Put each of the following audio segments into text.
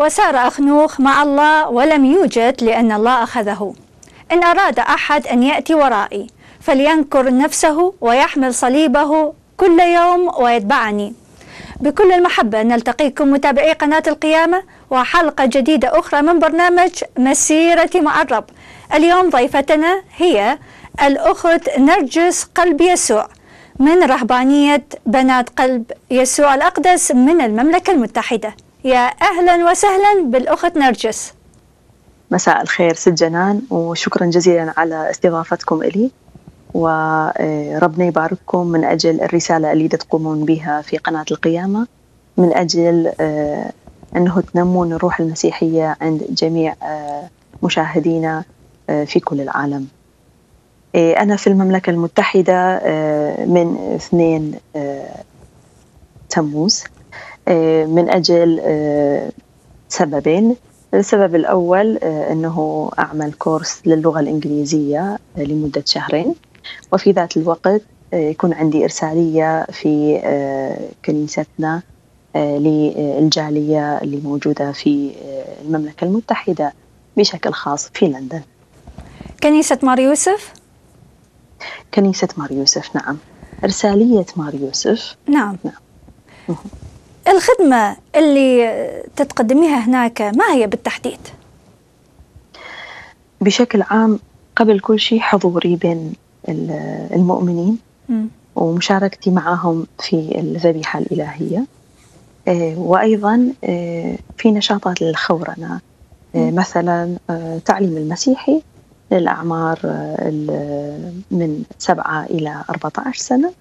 وسار أخنوخ مع الله ولم يوجد لأن الله أخذه. إن أراد أحد أن يأتي ورائي فلينكر نفسه ويحمل صليبه كل يوم ويتبعني. بكل المحبة نلتقيكم متابعي قناة القيامة وحلقة جديدة أخرى من برنامج مسيرة مع الرب. اليوم ضيفتنا هي الأخت نرجس قلب يسوع من رهبانية بنات قلب يسوع الأقدس من المملكة المتحدة. يا أهلا وسهلا بالأخت نرجس. مساء الخير ست جنان وشكرا جزيلا على استضافتكم إلي. وربنا يبارككم من أجل الرسالة اللي تقومون بها في قناة القيامة من أجل أنه تنمون الروح المسيحية عند جميع مشاهدينا في كل العالم. أنا في المملكة المتحدة من اثنين تموز. من أجل سببين. السبب الأول أنه أعمل كورس للغة الإنجليزية لمدة شهرين. وفي ذات الوقت يكون عندي إرسالية في كنيستنا للجالية اللي موجودة في المملكة المتحدة بشكل خاص في لندن. كنيسة مار يوسف؟ كنيسة مار يوسف نعم. إرسالية مار يوسف. نعم, نعم. الخدمة اللي تتقدميها هناك ما هي بالتحديد؟ بشكل عام قبل كل شيء حضوري بين المؤمنين م. ومشاركتي معهم في الذبيحة الإلهية وأيضا في نشاطات للخورنة مثلا تعليم المسيحي للأعمار من سبعة إلى 14 سنة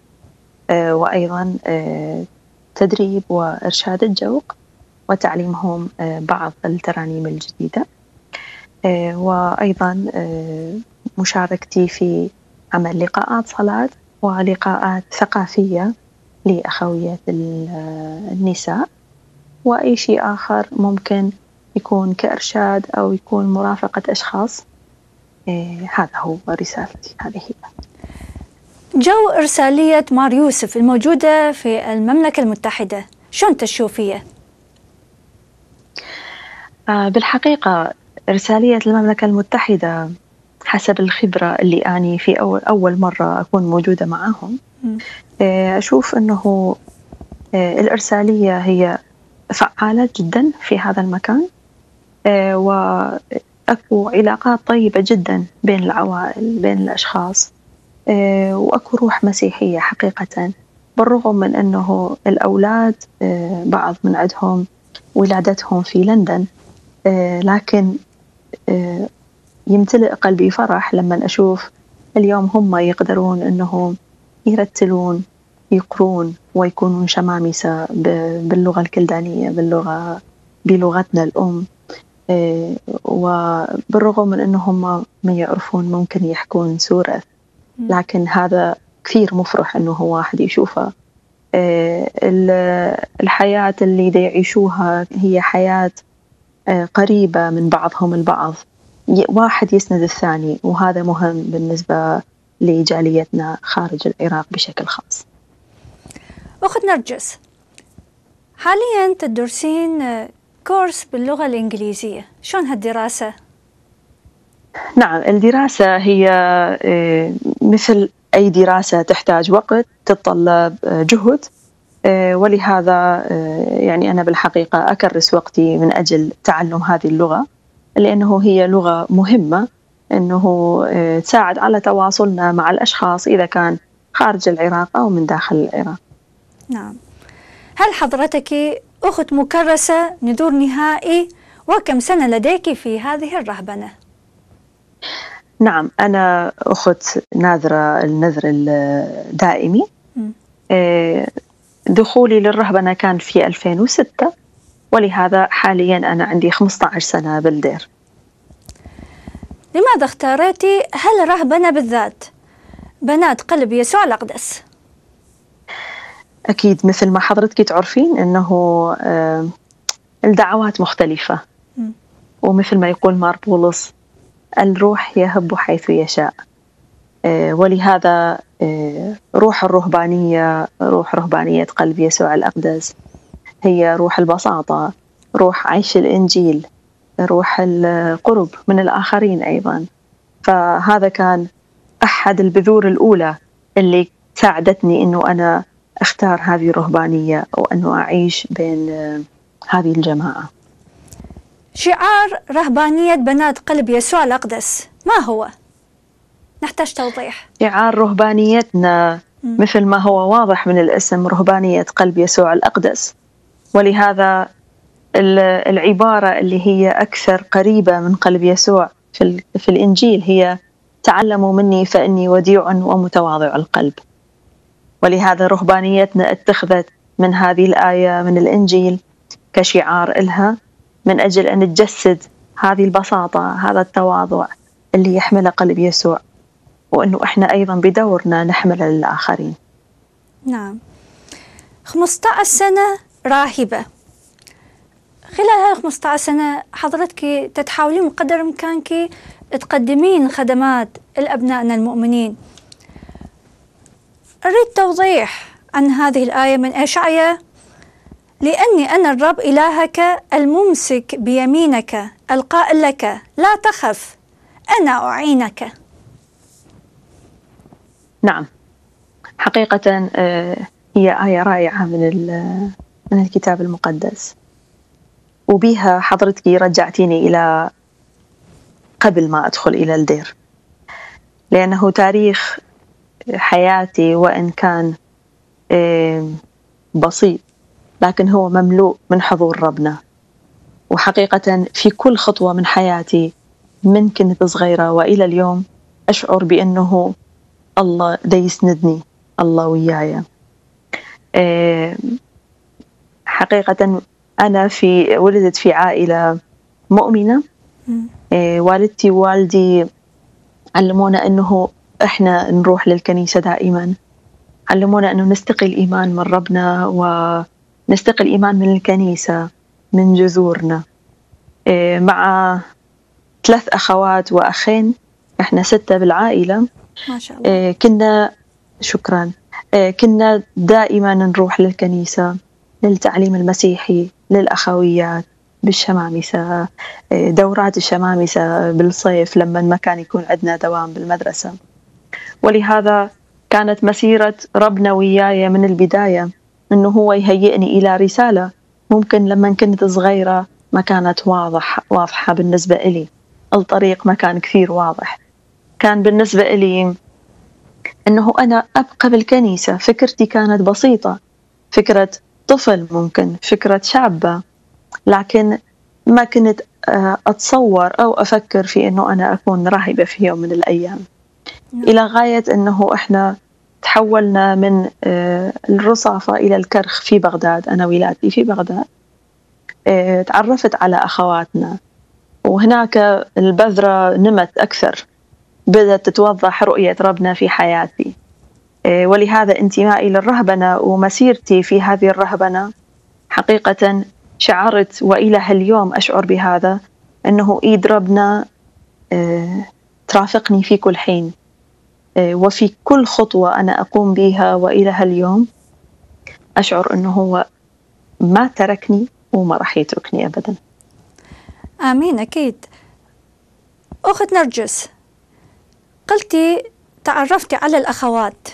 وأيضا تدريب وإرشاد الجوق وتعليمهم بعض الترانيم الجديدة. وأيضا مشاركتي في عمل لقاءات صلاة ولقاءات ثقافية لأخوية النساء. وأي شيء آخر ممكن يكون كإرشاد أو يكون مرافقة أشخاص هذا هو رسالتي هذه. هي جو إرسالية مار يوسف الموجودة في المملكة المتحدة. شلون تشوفية؟ آه بالحقيقة إرسالية المملكة المتحدة حسب الخبرة اللي أني في أول, أول مرة أكون موجودة معهم آه أشوف أنه آه الإرسالية هي فعالة جدا في هذا المكان. وأكو علاقات طيبة جدا بين العوائل بين الأشخاص. وأكو روح مسيحية حقيقة بالرغم من أنه الأولاد بعض من عندهم ولادتهم في لندن لكن يمتلئ قلبي فرح لما أشوف اليوم هم يقدرون أنهم يرتلون يقرون ويكونون شمامسة باللغة الكلدانية باللغة بلغتنا الأم وبالرغم من أنهم ما يعرفون ممكن يحكون سورة لكن هذا كثير مفرح إنه واحد يشوفه الحياة اللي يعيشوها هي حياة قريبة من بعضهم البعض. واحد يسند الثاني وهذا مهم بالنسبة لجاليتنا خارج العراق بشكل خاص. أخت نرجس حاليا تدرسين كورس باللغة الإنجليزية. شلون هالدراسة؟ نعم الدراسة هي مثل أي دراسة تحتاج وقت تتطلب جهد ولهذا يعني أنا بالحقيقة أكرس وقتي من أجل تعلم هذه اللغة لأنه هي لغة مهمة أنه تساعد على تواصلنا مع الأشخاص إذا كان خارج العراق أو من داخل العراق نعم هل حضرتك أخت مكرسة نذور نهائي وكم سنة لديك في هذه الرهبنة؟ نعم أنا أخت ناذرة النذر الدائمي. دخولي للرهبنة كان في 2006 ولهذا حاليا أنا عندي 15 سنة بالدير. لماذا اختاريتي هالرهبنة بالذات؟ بنات قلب يسوع الأقدس. أكيد مثل ما حضرتك تعرفين أنه الدعوات مختلفة. ومثل ما يقول مار بولس الروح يهب حيث يشاء. ولهذا روح الرهبانية روح رهبانية قلب يسوع الأقدس هي روح البساطة روح عيش الإنجيل روح القرب من الآخرين أيضا. فهذا كان أحد البذور الأولى اللي ساعدتني أنه أنا أختار هذه الرهبانية وأنه أعيش بين هذه الجماعة. شعار رهبانية بنات قلب يسوع الأقدس. ما هو؟ نحتاج توضيح. شعار رهبانيتنا مثل ما هو واضح من الاسم رهبانية قلب يسوع الأقدس. ولهذا العبارة اللي هي أكثر قريبة من قلب يسوع في, في الإنجيل هي تعلموا مني فإني وديع ومتواضع القلب ولهذا رهبانيتنا اتخذت من هذه الآية من الإنجيل كشعار إلها. من أجل أن تجسد هذه البساطة هذا التواضع اللي يحمله قلب يسوع وأنه إحنا أيضا بدورنا نحمله للآخرين نعم. 15 سنة راهبة. خلال هاي 15 سنة حضرتك تتحاولين بقدر إمكانك تقدمين خدمات لأبنائنا المؤمنين. أريد توضيح عن هذه الآية من إشعيا لأني أنا الرب إلهك الممسك بيمينك القائل لك لا تخف أنا أعينك. نعم. حقيقة آه، هي آية رائعة من من الكتاب المقدس. وبها حضرتك رجعتيني إلى قبل ما أدخل إلى الدير. لأنه تاريخ حياتي وإن كان بسيط. لكن هو مملوء من حضور ربنا. وحقيقة في كل خطوة من حياتي من كنت صغيرة وإلى اليوم أشعر بأنه الله دا يسندني الله وياي. حقيقة أنا في ولدت في عائلة مؤمنة. والدتي ووالدي علمونا أنه إحنا نروح للكنيسة دائما. علمونا أنه نستقي الإيمان من ربنا ونستقي الإيمان من الكنيسة من جذورنا. مع ثلاث أخوات وأخين إحنا ستة بالعائلة. ما شاء الله. كنا شكرا. كنا دائما نروح للكنيسة للتعليم المسيحي للأخويات بالشمامسة. دورات الشمامسة بالصيف لما ما كان يكون عندنا دوام بالمدرسة. ولهذا كانت مسيرة ربنا وياي من البداية. أنه هو يهيئني إلى رسالة. ممكن لما كنت صغيرة ما كانت واضح واضحة بالنسبة إلي. الطريق ما كان كثير واضح. كان بالنسبة إلي أنه أنا أبقى بالكنيسة. فكرتي كانت بسيطة. فكرة طفل ممكن فكرة شابة. لكن ما كنت آه، أتصور أو أفكر في أنه أنا أكون راهبة في يوم من الأيام. نعم. إلى غاية أنه إحنا تحولنا من آه، الرصافة إلى الكرخ في بغداد أنا ولادتي في بغداد. آه، تعرفت على أخواتنا. وهناك البذرة نمت أكثر. بدأت تتوضح رؤية ربنا في حياتي. ولهذا انتمائي للرهبنة ومسيرتي في هذه الرهبنة. حقيقة شعرت وإلى هاليوم أشعر بهذا أنه إيد ربنا آه، ترافقني في كل حين. آه، وفي كل خطوة أنا أقوم بها وإلى هاليوم أشعر إنه هو ما تركني وما راح يتركني ابدا. آمين أكيد. أخت نرجس قلتي تعرفتي على الأخوات.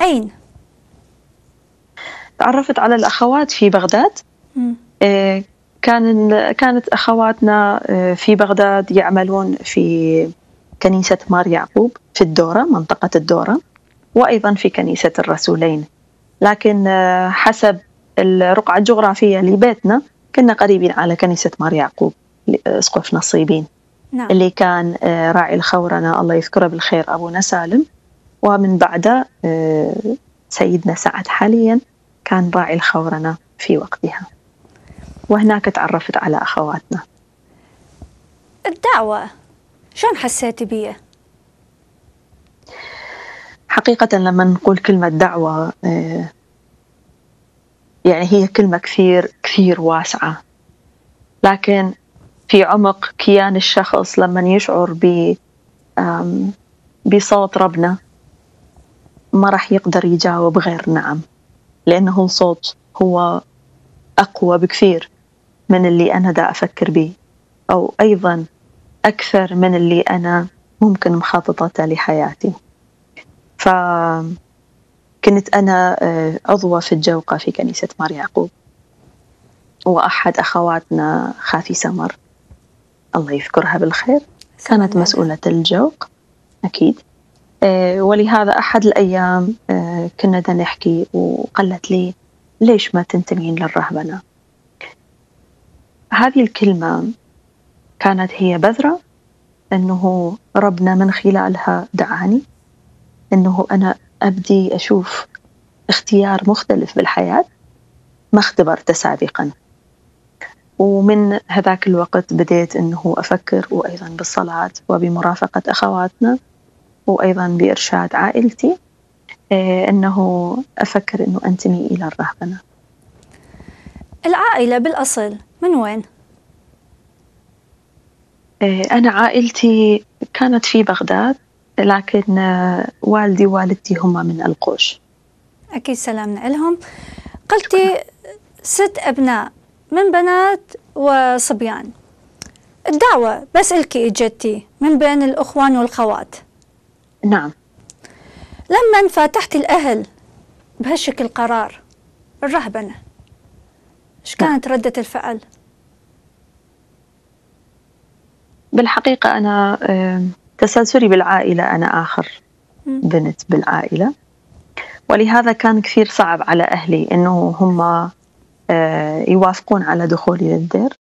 أين؟ تعرفت على الأخوات في بغداد؟ آه، كان كانت أخواتنا آه، في بغداد يعملون في كنيسة مار يعقوب في الدورة منطقة الدورة وأيضا في كنيسة الرسولين. لكن آه، حسب الرقعة الجغرافية لبيتنا كنا قريبين على كنيسة مار يعقوب اسقف نصيبين. نعم. اللي كان راعي الخورنة الله يذكره بالخير أبونا سالم. ومن بعده سيدنا سعد حاليا كان راعي الخورنة في وقتها. وهناك تعرفت على أخواتنا. الدعوة. شلون حسيتي بيها؟ حقيقة لما نقول كلمة دعوة آه، يعني هي كلمة كثير كثير واسعة. لكن في عمق كيان الشخص لما يشعر ب بصوت ربنا ما راح يقدر يجاوب غير نعم. لأنه الصوت هو أقوى بكثير من اللي أنا دا أفكر به. أو أيضا أكثر من اللي أنا ممكن مخططته لحياتي. فكنت أنا آه، عضوة في الجوقة في كنيسة مار يعقوب. وأحد أخواتنا خافي سمر. الله يذكرها بالخير. كانت مسؤولة الجوق أكيد. آه، ولهذا أحد الأيام آه، كنا نحكي وقالت لي ليش ما تنتمين للرهبنة؟ هذه الكلمة كانت هي بذرة أنه ربنا من خلالها دعاني أنه أنا أبدي أشوف اختيار مختلف بالحياة ما اختبرته سابقا ومن هذاك الوقت بديت أنه أفكر وأيضا بالصلاة وبمرافقة أخواتنا وأيضا بإرشاد عائلتي آه، أنه أفكر أنه أنتمي إلى الرهبنة العائلة بالأصل من وين؟ آه، أنا عائلتي كانت في بغداد لكن آه، والدي ووالدتي هم من القوش. أكيد سلامنا لهم. قلتي ست أبناء من بنات وصبيان. الدعوة بس إلكي إجتي من بين الأخوان والخوات. نعم. لما فتحت الأهل بهالشكل قرار الرهبنة. إيش نعم. كانت ردة الفعل؟ بالحقيقة أنا تسلسلي بالعائلة أنا آخر بنت بالعائلة. ولهذا كان كثير صعب على أهلي إنه هم يوافقون على دخولي للدير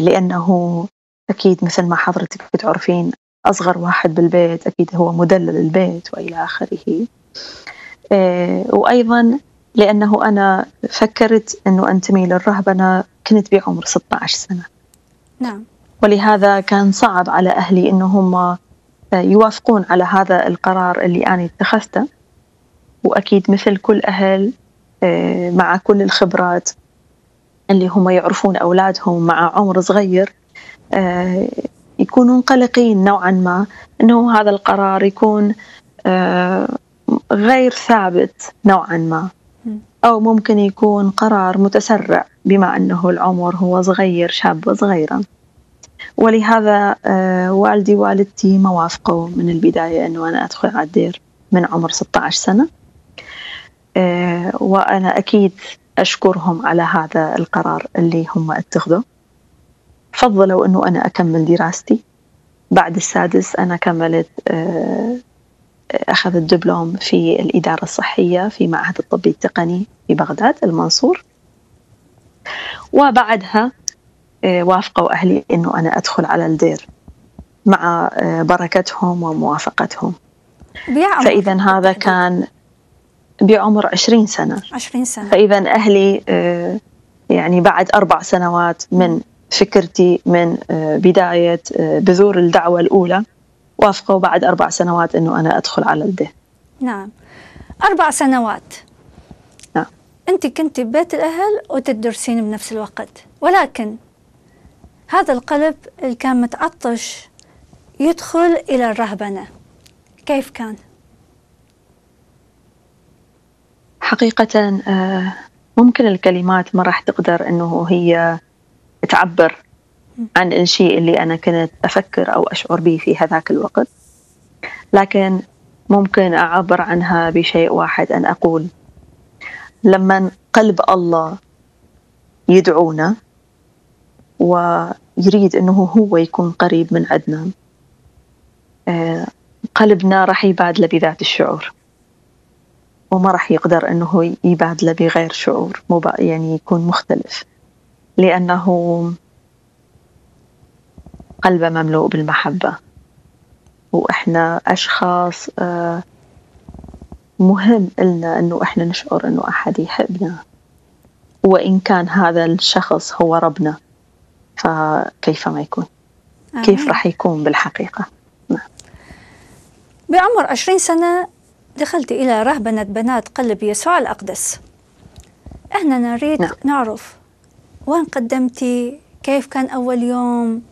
لأنه أكيد مثل ما حضرتك بتعرفين أصغر واحد بالبيت أكيد هو مدلل البيت وإلى آخره. وأيضا لأنه أنا فكرت أنه أنتمي للرهبنة كنت بعمر 16 سنة. نعم. ولهذا كان صعب على أهلي أنهم يوافقون على هذا القرار اللي أنا اتخذته. وأكيد مثل كل أهل آه، مع كل الخبرات اللي هم يعرفون أولادهم مع عمر صغير آه، يكونوا قلقين نوعا ما أنه هذا القرار يكون آه، غير ثابت نوعا ما. أو ممكن يكون قرار متسرع بما أنه العمر هو صغير شاب صغيرة ولهذا والدي ووالدتي ما وافقوا من البداية أنه أنا أدخل على الدير من عمر 16 سنة. آه، وأنا أكيد أشكرهم على هذا القرار اللي هم اتخذوه. فضلوا أنه أنا أكمل دراستي. بعد السادس أنا كملت آه، أخذت دبلوم في الإدارة الصحية في معهد الطب التقني في بغداد المنصور. وبعدها آه، وافقوا أهلي أنه أنا أدخل على الدير مع بركتهم وموافقتهم. فإذا هذا كان بعمر 20 سنة. 20 سنة. فإذا أهلي آه، يعني بعد أربع سنوات من فكرتي من بداية بذور الدعوة الأولى وافقوا بعد أربع سنوات أنه أنا أدخل على الده نعم. أربع سنوات. نعم. أنت كنت ببيت الأهل وتدرسين بنفس الوقت ولكن هذا القلب اللي كان متعطش يدخل إلى الرهبنة. كيف كان؟ حقيقة آه، ممكن الكلمات ما راح تقدر إنه هي تعبر عن الشيء اللي أنا كنت أفكر أو أشعر به في هذاك الوقت. لكن ممكن أعبر عنها بشيء واحد أن أقول لما قلب الله يدعونا ويريد أنه هو يكون قريب من عندنا آه، قلبنا راح يبادله بذات الشعور. وما راح يقدر أنه يبادله بغير شعور يعني يكون مختلف. لأنه قلبه مملوء بالمحبة. وإحنا أشخاص آه، مهم لنا أنه إحنا نشعر أنه أحد يحبنا. وإن كان هذا الشخص هو ربنا فكيف ما يكون؟ كيف راح يكون بالحقيقة؟ نعم. بعمر عشرين سنة دخلت إلى رهبنة بنات قلب يسوع الأقدس. إحنا نريد نعم. نعرف وين قدمتي كيف كان أول يوم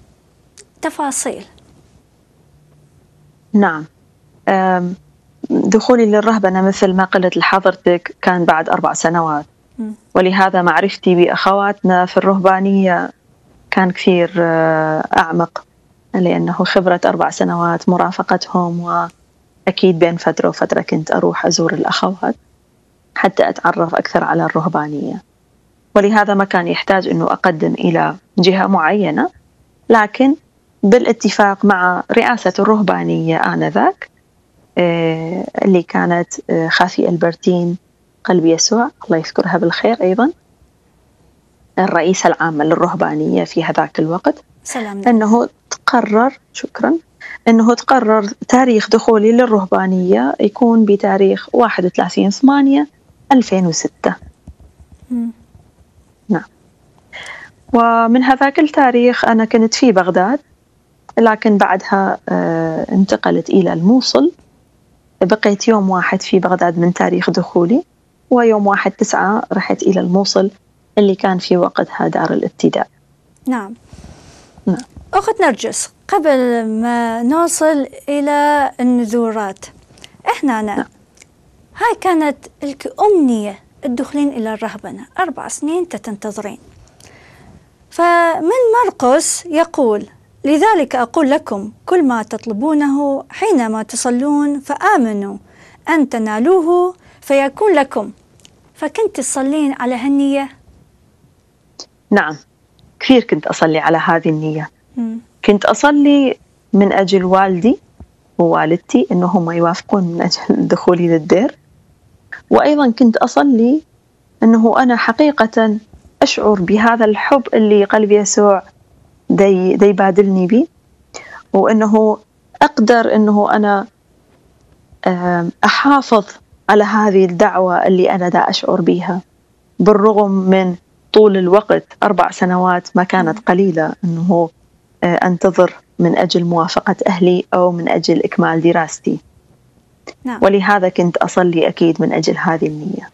تفاصيل. نعم. دخولي للرهبنة مثل ما قلت لحضرتك كان بعد أربع سنوات. ولهذا معرفتي بأخواتنا في الرهبانية كان كثير آه، أعمق لأنه خبرة أربع سنوات مرافقتهم وأكيد بين فترة وفترة كنت أروح أزور الأخوات حتى أتعرف أكثر على الرهبانية. ولهذا ما كان يحتاج أنه أقدم إلى جهة معينة لكن بالاتفاق مع رئاسة الرهبانية آنذاك آه، اللي كانت آه، خافي ألبرتين قلب يسوع الله يذكرها بالخير أيضا الرئيسة العامة للرهبانية في هذاك الوقت سلام. أنه تقرر شكرا أنه تقرر تاريخ دخولي للرهبانية يكون بتاريخ 31 8 2006 مم. نعم. ومن هذاك التاريخ أنا كنت في بغداد لكن بعدها آه، انتقلت إلى الموصل. بقيت يوم واحد في بغداد من تاريخ دخولي ويوم واحد تسعة رحت إلى الموصل. اللي كان في وقتها دار الابتداء. نعم. نعم. أخت نرجس قبل ما نوصل إلى النذورات إحنا أنا نعم. هاي كانت لك أمنية الدخلين إلى الرهبنة أربع سنين تنتظرين فمن مرقس يقول لذلك أقول لكم كل ما تطلبونه حينما تصلون فآمنوا أن تنالوه فيكون لكم. فكنت تصلين على هالنية؟ نعم. كثير كنت أصلي على هذه النية. كنت أصلي من أجل والدي ووالدتي إنهم يوافقون من أجل دخولي للدير. وأيضا كنت أصلي أنه أنا حقيقة أشعر بهذا الحب اللي قلب يسوع دي, دي بادلني به وأنه أقدر أنه أنا أحافظ على هذه الدعوة اللي أنا دا أشعر بها بالرغم من طول الوقت أربع سنوات ما كانت قليلة أنه آه، أنتظر من أجل موافقة أهلي أو من أجل إكمال دراستي. نعم. ولهذا كنت أصلي أكيد من أجل هذه النية.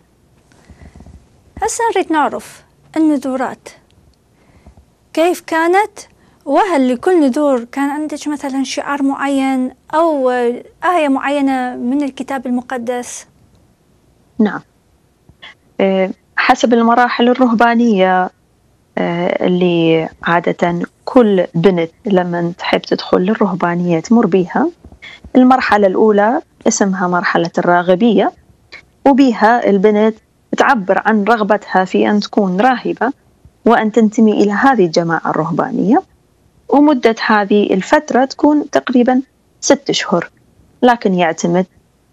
هسه نريد نعرف النذورات كيف كانت؟ وهل لكل نذور كان عندك مثلا شعار معين أو آية معينة من الكتاب المقدس؟ نعم. آه، حسب المراحل الرهبانية آه، اللي عادة كل بنت لما تحب تدخل للرهبانية تمر بيها. المرحلة الأولى اسمها مرحلة الراغبية وبها البنت تعبر عن رغبتها في أن تكون راهبة وأن تنتمي إلى هذه الجماعة الرهبانية. ومدة هذه الفترة تكون تقريبا ست أشهر لكن يعتمد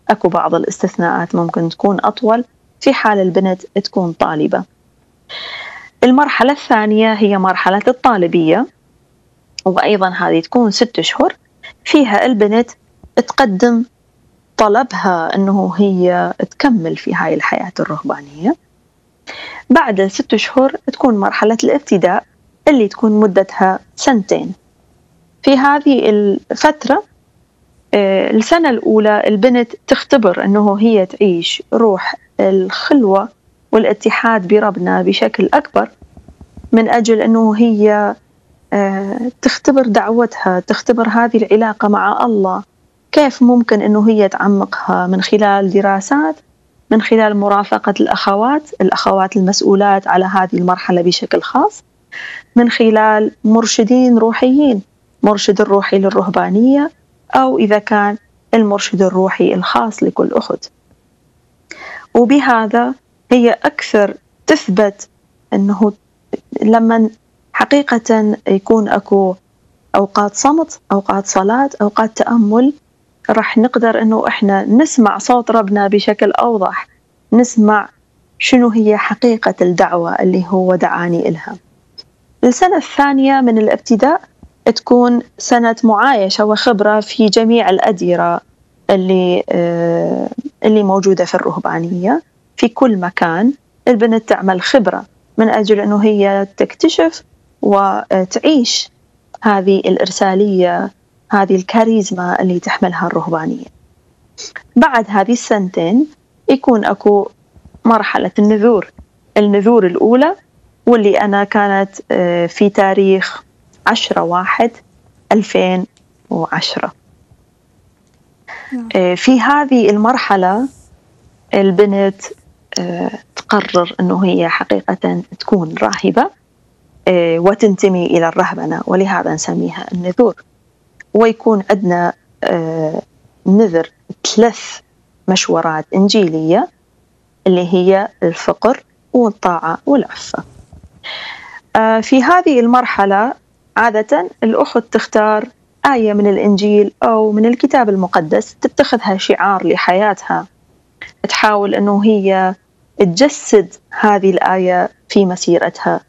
أكو بعض الاستثناءات ممكن تكون أطول في حال البنت تكون طالبة. المرحلة الثانية هي مرحلة الطالبية وأيضا هذه تكون ست أشهر فيها البنت تقدم طلبها أنه هي تكمل في هاي الحياة الرهبانية. بعد ست أشهر تكون مرحلة الابتداء اللي تكون مدتها سنتين. في هذه الفترة آه، السنة الأولى البنت تختبر أنه هي تعيش روح الخلوة والاتحاد بربنا بشكل أكبر من أجل أنه هي آه، تختبر دعوتها تختبر هذه العلاقة مع الله. كيف ممكن أنه هي تعمقها؟ من خلال دراسات من خلال مرافقة الأخوات الأخوات المسؤولات على هذه المرحلة بشكل خاص من خلال مرشدين روحيين مرشد الروحي للرهبانية أو إذا كان المرشد الروحي الخاص لكل أخت. وبهذا هي أكثر تثبت أنه لما حقيقة يكون أكو أوقات صمت أوقات صلاة أوقات تأمل راح نقدر أنه إحنا نسمع صوت ربنا بشكل أوضح نسمع شنو هي حقيقة الدعوة اللي هو دعاني إلها. السنة الثانية من الابتداء تكون سنة معايشة وخبرة في جميع الأديرة اللي آه، اللي موجودة في الرهبانية. في كل مكان البنت تعمل خبرة من أجل أنه هي تكتشف وتعيش هذه الإرسالية هذه الكاريزما اللي تحملها الرهبانية. بعد هذه السنتين يكون أكو مرحلة النذور. النذور الأولى واللي أنا كانت آه، في تاريخ عشرة واحد ألفين وعشرة. نعم. آه، في هذه المرحلة البنت تقرر أنه هي حقيقة تكون راهبة وتنتمي إلى الرهبنة ولهذا نسميها النذور. ويكون عندنا نذر ثلاث مشورات إنجيلية اللي هي الفقر والطاعة والعفة. آه، في هذه المرحلة عادة الأخت تختار آية من الإنجيل أو من الكتاب المقدس تتخذها شعار لحياتها. تحاول أنه هي تجسد هذه الآية في مسيرتها.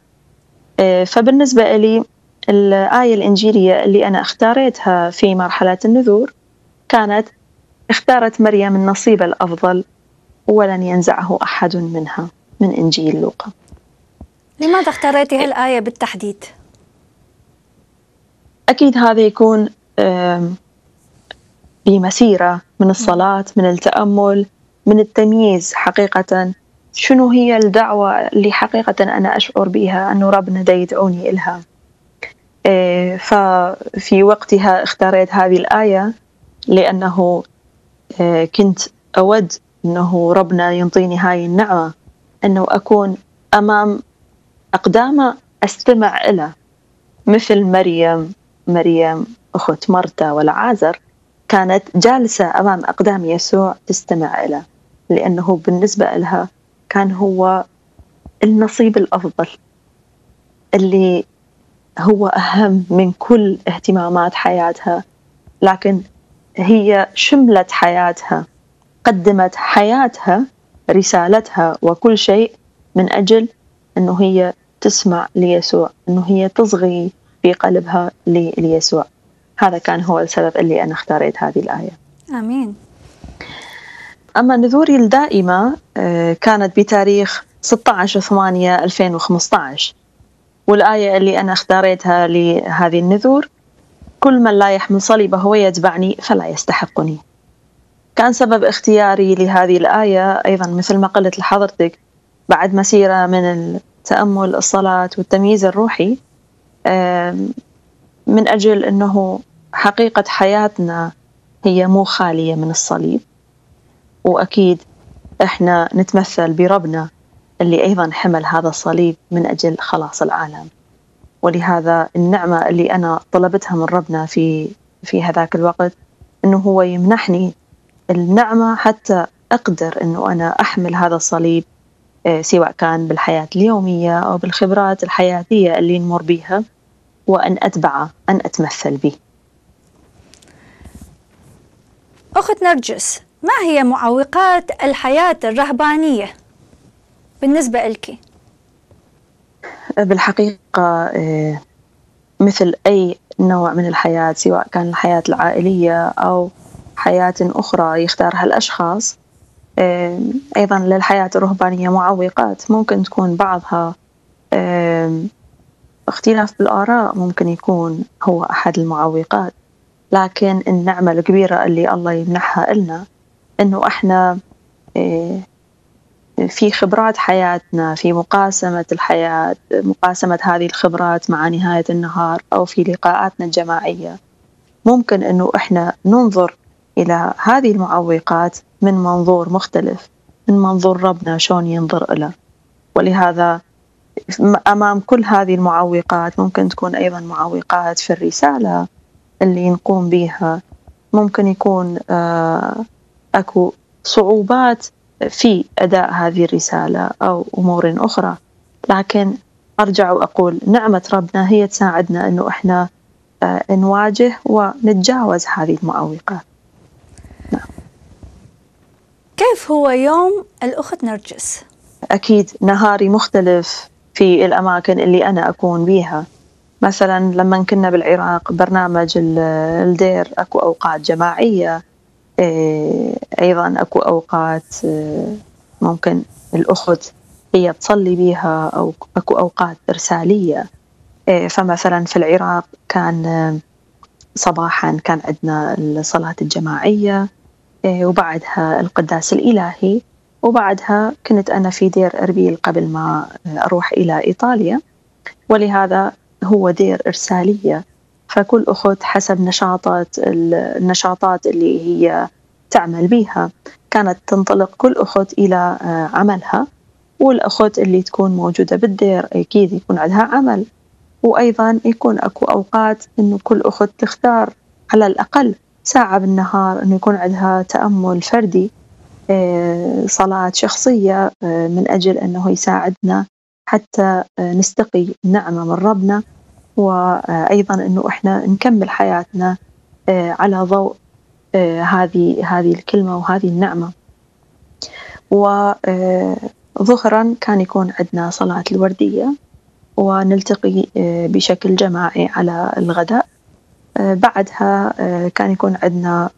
آه، فبالنسبة لي الآية الإنجيلية اللي أنا اختاريتها في مرحلة النذور كانت اختارت مريم النصيب الأفضل ولن ينزعه أحد منها من إنجيل لوقا. لماذا اختاريتي هالآية بالتحديد؟ أكيد هذا يكون بمسيرة من الصلاة من التأمل من التمييز حقيقة. شنو هي الدعوة اللي حقيقة أنا أشعر بها أنه ربنا دا يدعوني إلها؟ إيه، ففي وقتها اختاريت هذه الآية لأنه إيه، كنت أود أنه ربنا ينطيني هاي النعمة أنه أكون أمام أقدامه أستمع إلى مثل مريم مريم أخت مرتا والعازر كانت جالسة أمام أقدام يسوع تستمع إلى لأنه بالنسبة لها كان هو النصيب الأفضل اللي هو أهم من كل اهتمامات حياتها لكن هي شملت حياتها قدمت حياتها رسالتها وكل شيء من أجل أنه هي تسمع ليسوع أنه هي تصغي في قلبها ليسوع. هذا كان هو السبب اللي أنا اختاريت هذه الآية. آمين. أما نذوري الدائمة آه، كانت بتاريخ 16 8 2015 والآية اللي أنا اختاريتها لهذه النذور كل من لا يحمل صليبه ويتبعني فلا يستحقني. كان سبب اختياري لهذه الآية أيضا مثل ما قلت لحضرتك بعد مسيرة من التأمل الصلاة والتمييز الروحي من أجل أنه حقيقة حياتنا هي مو خالية من الصليب وأكيد إحنا نتمثل بربنا اللي أيضا حمل هذا الصليب من أجل خلاص العالم. ولهذا النعمة اللي أنا طلبتها من ربنا في في هذاك الوقت أنه هو يمنحني النعمة حتى أقدر أنه أنا أحمل هذا الصليب آه، سواء كان بالحياة اليومية أو بالخبرات الحياتية اللي نمر بها وأن أتبعه أن أتمثل به أخت نرجس ما هي معوقات الحياة الرهبانية؟ بالنسبة لك؟ بالحقيقة آه، مثل أي نوع من الحياة سواء كان الحياة العائلية أو حياة أخرى يختارها الأشخاص أيضا للحياة الرهبانية معوقات. ممكن تكون بعضها اختلاف بالآراء ممكن يكون هو أحد المعوقات لكن النعمة الكبيرة اللي الله يمنحها إلنا إنه إحنا آه، في خبرات حياتنا في مقاسمة الحياة مقاسمة هذه الخبرات مع نهاية النهار أو في لقاءاتنا الجماعية. ممكن أنه إحنا ننظر إلى هذه المعوقات من منظور مختلف من منظور ربنا شلون ينظر له ولهذا أمام كل هذه المعوقات ممكن تكون أيضا معوقات في الرسالة اللي نقوم بها ممكن يكون آه، أكو صعوبات في أداء هذه الرسالة أو أمور أخرى. لكن أرجع وأقول نعمة ربنا هي تساعدنا أنه إحنا آه، نواجه ونتجاوز هذه المعوقات. كيف هو يوم الأخت نرجس؟ أكيد نهاري مختلف. في الأماكن اللي أنا أكون بيها. مثلا لما كنا بالعراق برنامج الدير أكو أوقات جماعية إيه، أيضا أكو أوقات إيه، ممكن الأخت هي تصلي بيها أو أكو أوقات إرسالية. إيه، فمثلا في العراق كان صباحا كان عندنا الصلاة الجماعية وبعدها القداس الإلهي. وبعدها كنت أنا في دير أربيل قبل ما أروح إلى إيطاليا ولهذا هو دير إرسالية. فكل أخت حسب نشاطات النشاطات اللي هي تعمل بها كانت تنطلق كل أخت إلى عملها والأخت اللي تكون موجودة بالدير أكيد يكون عندها عمل. وأيضا يكون أكو أوقات إنه كل أخت تختار على الأقل ساعة بالنهار إنه يكون عندها تأمل فردي. آه، صلاة شخصية آه، من أجل أنه يساعدنا حتى آه، نستقي نعمة من ربنا. وأيضا أنه إحنا نكمل حياتنا على ضوء هذه هذه الكلمة وهذه النعمة. وظهرا كان يكون عندنا صلاة الوردية. ونلتقي بشكل جماعي على الغداء. بعدها كان يكون عندنا آه،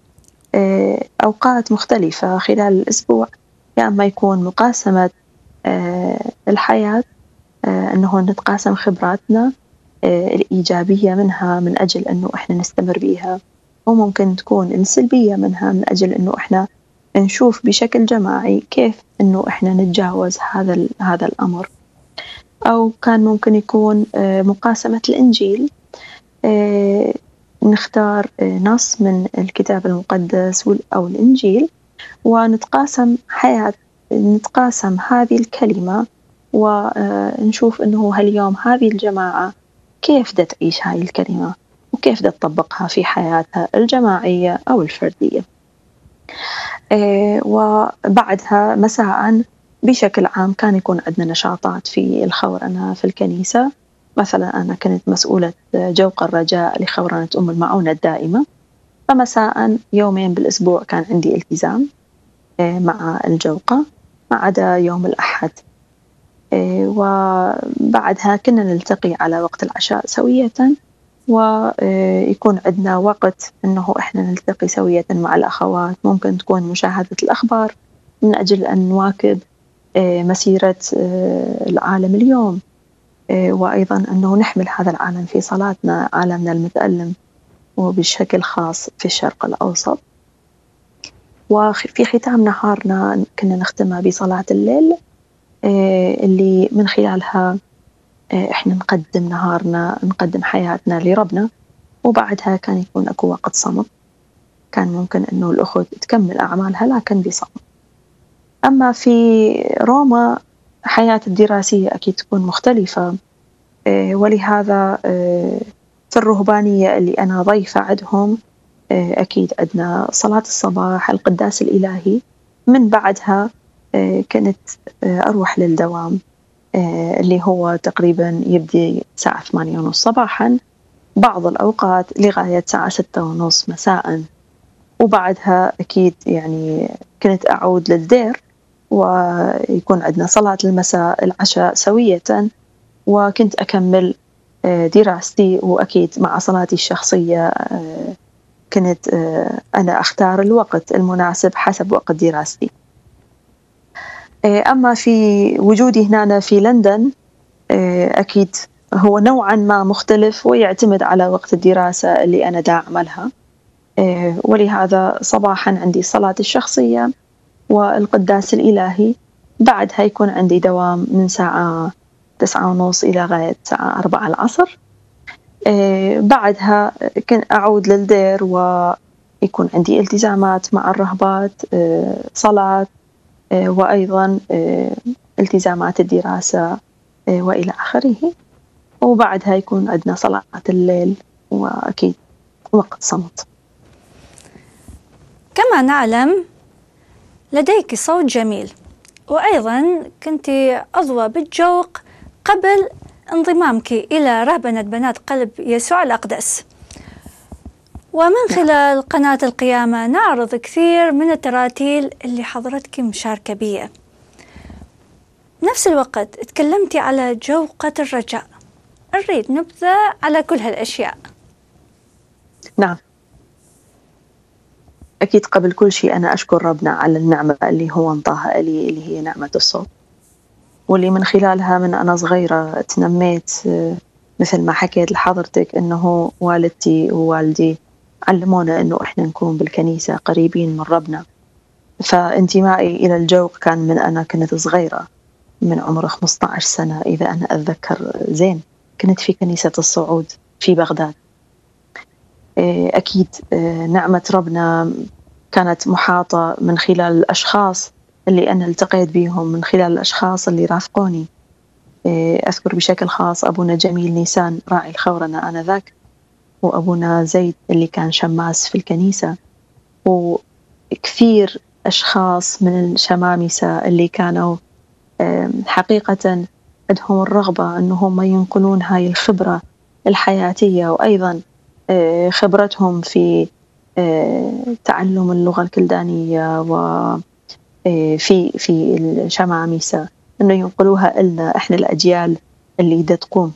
أوقات مختلفة خلال الأسبوع. يا أما يكون مقاسمة آه، الحياة آه، أنه نتقاسم خبراتنا الإيجابية منها من أجل أنه إحنا نستمر بيها وممكن تكون السلبية منها من أجل أنه إحنا نشوف بشكل جماعي كيف أنه إحنا نتجاوز هذا هذا الأمر. أو كان ممكن يكون مقاسمة الإنجيل نختار آه، نص من الكتاب المقدس أو الإنجيل ونتقاسم حياة نتقاسم هذه الكلمة ونشوف أنه هاليوم هذه الجماعة كيف دا تعيش هاي الكلمة وكيف دا تطبقها في حياتها الجماعية أو الفردية. آه، وبعدها مساء بشكل عام كان يكون عندنا نشاطات في الخورنة في الكنيسة. مثلا أنا كنت مسؤولة جوق الرجاء لخورنة أم المعونة الدائمة فمساء يومين بالأسبوع كان عندي التزام آه، مع الجوقة ما عدا يوم الأحد. آه، وبعدها كنا نلتقي على وقت العشاء سوية ويكون عندنا وقت أنه إحنا نلتقي سوية مع الأخوات. ممكن تكون مشاهدة الأخبار من أجل أن نواكب آه، مسيرة العالم اليوم. إيه، وأيضا أنه نحمل هذا العالم في صلاتنا عالمنا المتألم وبشكل خاص في الشرق الأوسط. وفي ختام نهارنا كنا نختمها بصلاة الليل إيه، اللي من خلالها إيه، إحنا نقدم نهارنا نقدم حياتنا لربنا. وبعدها كان يكون أكو وقت صمت. كان ممكن إنه الاخت تكمل أعمالها لكن بصمت. أما في روما حياة الدراسية أكيد تكون مختلفة. آه، ولهذا آه، في الرهبانية اللي أنا ضيفة عندهم آه، أكيد عندنا صلاة الصباح القداس الإلهي. من بعدها كنت أروح للدوام اللي هو تقريبا يبدي الساعة ثمانية ونص صباحا بعض الأوقات لغاية الساعة ستة ونص مساء. وبعدها أكيد يعني كنت أعود للدير. ويكون عندنا صلاة المساء العشاء سوية. وكنت أكمل آه، دراستي وأكيد مع صلاتي الشخصية آه، كنت آه، أنا أختار الوقت المناسب حسب وقت دراستي. أما في وجودي هنا في لندن أكيد هو نوعا ما مختلف ويعتمد على وقت الدراسة اللي أنا دا أعملها ولهذا صباحا عندي صلاة الشخصية. والقداس الإلهي بعدها يكون عندي دوام من ساعة تسعة ونص إلى غاية الساعة أربعة العصر. آه، بعدها أعود للدير ويكون عندي التزامات مع الرهبات آه، صلاة آه، وأيضا التزامات الدراسة وإلى آخره. وبعدها يكون عندنا صلاة الليل وأكيد وقت صمت. كما نعلم لديك صوت جميل. وأيضا كنت عضوة بالجوق قبل انضمامك إلى رهبنة بنات قلب يسوع الأقدس. ومن خلال قناة القيامة نعرض كثير من التراتيل اللي حضرتك مشاركة بيها. نفس الوقت تكلمتي على جوقة الرجاء. نريد نبذة على كل هالأشياء. نعم. أكيد قبل كل شيء أنا أشكر ربنا على النعمة اللي هو انطاها لي اللي هي نعمة الصوت واللي من خلالها من أنا صغيرة تنميت مثل ما حكيت لحضرتك إنه والدتي ووالدي علمونا إنه إحنا نكون بالكنيسة قريبين من ربنا. فانتمائي إلى الجوق كان من أنا كنت صغيرة من عمر 15 سنة إذا أنا أتذكر زين. كنت في كنيسة الصعود في بغداد. أكيد إيه، نعمة ربنا كانت محاطة من خلال الأشخاص اللي أنا التقيت بهم من خلال الأشخاص اللي رافقوني. أذكر بشكل خاص أبونا جميل نيسان راعي الخورنة آنذاك وأبونا زيد اللي كان شماس في الكنيسة وكثير أشخاص من الشمامسة اللي كانوا حقيقة عندهم الرغبة أنهم ينقلون هاي الخبرة الحياتية وأيضا آه، خبرتهم في آه، تعلم اللغة الكلدانية وفي آه، في الشمامسة أنه ينقلوها لنا إحنا الأجيال اللي دا تقوم.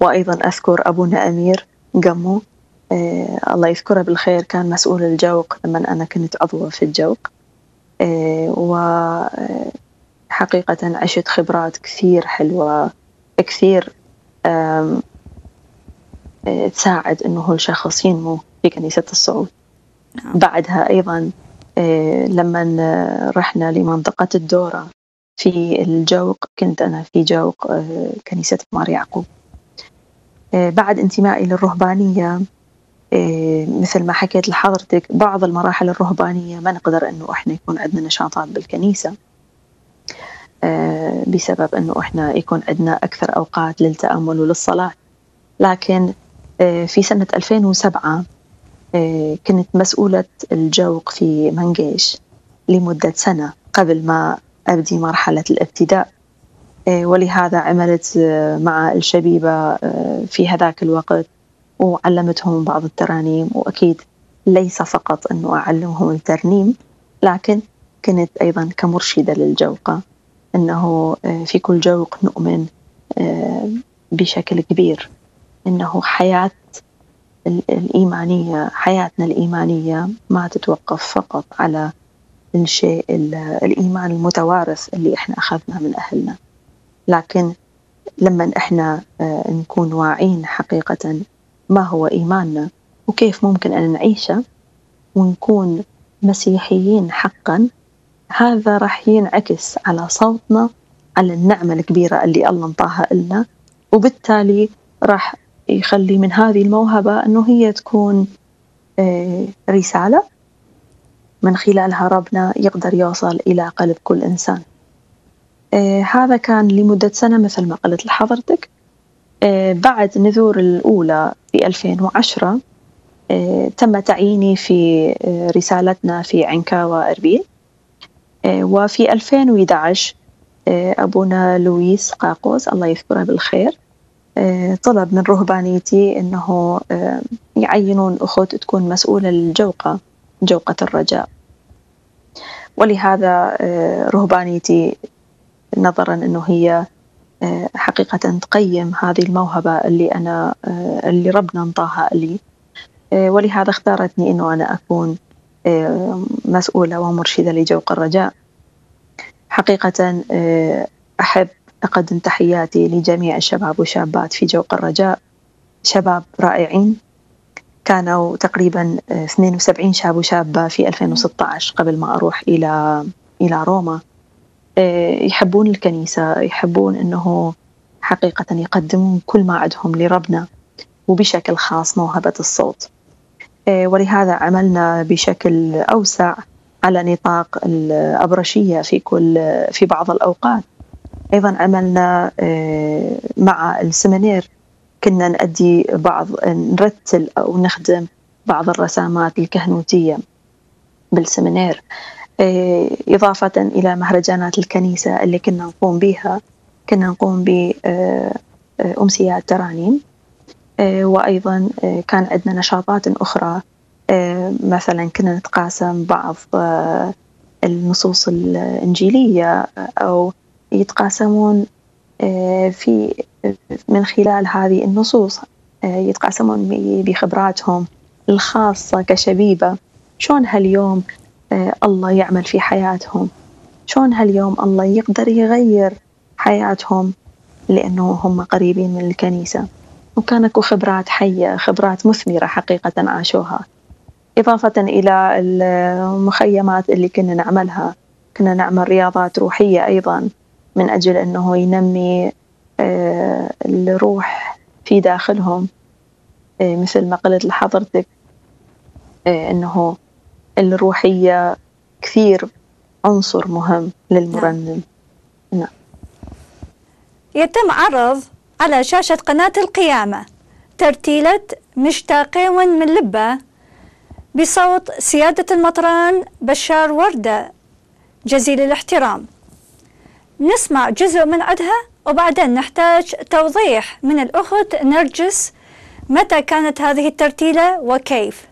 وأيضا أذكر أبونا أمير قمو آه الله يذكره بالخير كان مسؤول الجوق لما أنا كنت عضوة في الجوق. آه وحقيقة عشت خبرات كثير حلوة كثير تساعد أنه الشخص ينمو في كنيسة الصعود. نعم. بعدها أيضا آه، لما رحنا لمنطقة الدورة في الجوق كنت أنا في جوق آه، كنيسة مار يعقوب. آه، بعد انتمائي للرهبانية آه، مثل ما حكيت لحضرتك بعض المراحل الرهبانية ما نقدر أنه إحنا يكون عندنا نشاطات بالكنيسة بسبب أنه إحنا يكون عندنا أكثر أوقات للتأمل وللصلاة. لكن في سنة 2007 كنت مسؤولة الجوق في منقيش لمدة سنة قبل ما أبدي مرحلة الابتداء. إيه، ولهذا عملت آه، مع الشبيبة آه، في هذاك الوقت وعلمتهم بعض الترانيم وأكيد ليس فقط أنه أعلمهم الترنيم لكن كنت أيضا كمرشدة للجوقة أنه آه، في كل جوق نؤمن بشكل كبير. أنه حياة الإيمانية حياتنا الإيمانية ما تتوقف فقط على الشيء الإيمان المتوارث اللي إحنا أخذناه من أهلنا. لكن لما إحنا آه، نكون واعين حقيقة ما هو إيماننا وكيف ممكن أن نعيشه ونكون مسيحيين حقا هذا راح ينعكس على صوتنا على النعمة الكبيرة اللي الله انطاها لنا وبالتالي راح يخلي من هذه الموهبة أنه هي تكون آه، رسالة من خلالها ربنا يقدر يوصل إلى قلب كل إنسان. آه هذا كان لمدة سنة مثل ما قلت لحضرتك. آه بعد نذور الأولى في 2010 آه تم تعييني في رسالتنا في عنكاوى أربيل. آه وفي 2011 آه أبونا لويس قاقوس الله يذكره بالخير طلب من رهبانيتي أنه آه، يعينون أخت تكون مسؤولة للجوقة جوقة الرجاء. ولهذا آه، رهبانيتي نظرا أنه هي آه، حقيقة تقيم هذه الموهبة اللي أنا اللي ربنا أنطاها لي. ولهذا اختارتني أنه أنا أكون مسؤولة ومرشدة لجوق الرجاء. حقيقة أحب أقدم تحياتي لجميع الشباب والشابات في جوق الرجاء. شباب رائعين. كانوا تقريبا 72 شاب وشابة في 2016 قبل ما أروح إلى إلى روما. آه، يحبون الكنيسة يحبون أنه حقيقة يقدمون كل ما عندهم لربنا وبشكل خاص موهبة الصوت. آه، ولهذا عملنا بشكل أوسع على نطاق الأبرشية في كل في بعض الأوقات. أيضا عملنا آه، مع السمنير كنا نأدي بعض نرتل أو نخدم بعض الرسامات الكهنوتية بالسمنير إيه، إضافة إلى مهرجانات الكنيسة اللي كنا نقوم بها كنا نقوم بأمسيات آه، ترانيم. وأيضا كان عندنا نشاطات أخرى. مثلا كنا نتقاسم بعض آه، النصوص الإنجيلية أو يتقاسمون في من خلال هذه النصوص آه، يتقاسمون بخبراتهم الخاصة كشبيبة. شلون هاليوم آه، الله يعمل في حياتهم؟ شلون هاليوم الله يقدر يغير حياتهم؟ لأنه هم قريبين من الكنيسة. وكان أكو خبرات حية خبرات مثمرة حقيقة عاشوها. إضافة إلى المخيمات اللي كنا نعملها. كنا نعمل رياضات روحية أيضا. من أجل أنه ينمي آه، الروح في داخلهم آه، مثل ما قلت لحضرتك آه، أنه الروحية كثير عنصر مهم للمرنم. نعم. يتم عرض على شاشة قناة القيامة ترتيلة مشتاقين من لبة بصوت سيادة المطران بشار وردة جزيل الاحترام. نسمع جزء من عدها وبعدين نحتاج توضيح من الأخت نرجس متى كانت هذه الترتيلة وكيف.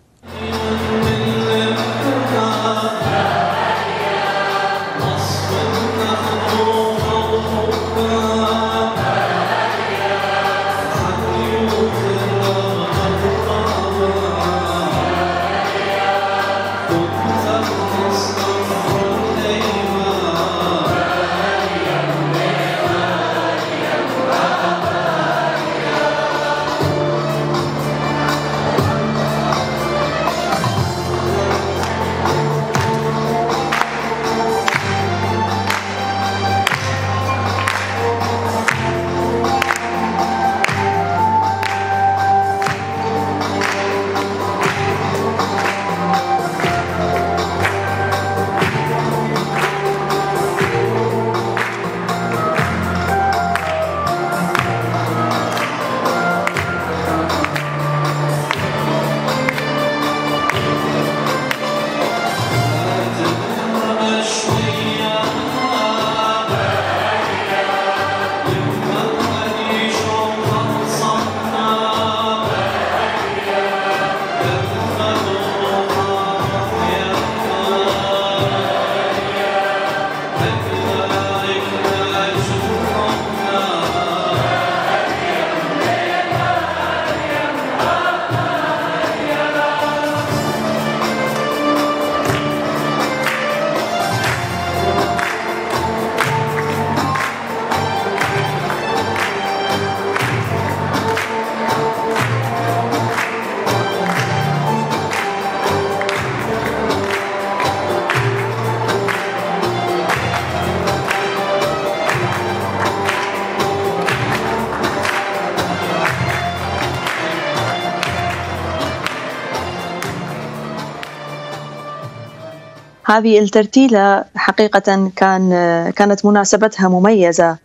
هذه الترتيلة حقيقة كان كانت مناسبتها مميزة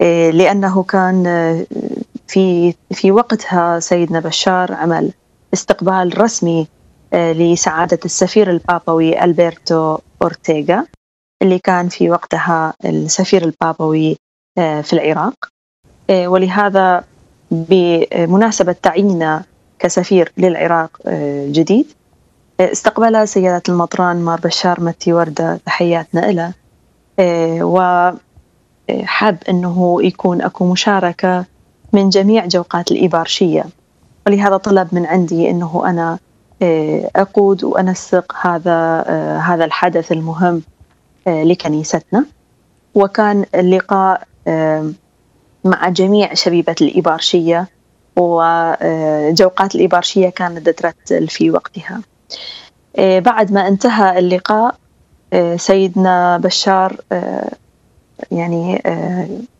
إيه، لأنه كان في في وقتها سيدنا بشار عمل استقبال رسمي إيه، لسعادة السفير البابوي ألبرتو أورتيغا اللي كان في وقتها السفير البابوي إيه، في العراق. ولهذا بمناسبة تعيينه كسفير للعراق جديد استقبلها سيادة المطران مار بشار متي وردة تحياتنا له إيه، وحب أنه يكون أكو مشاركة من جميع جوقات الإبارشية. ولهذا طلب من عندي أنه أنا إيه، أقود وأنسق هذا هذا الحدث المهم لكنيستنا. وكان اللقاء مع جميع شبيبة الإبارشية وجوقات الإبارشية كانت ترتل في وقتها. آه، بعد ما انتهى اللقاء آه، سيدنا بشار آه، يعني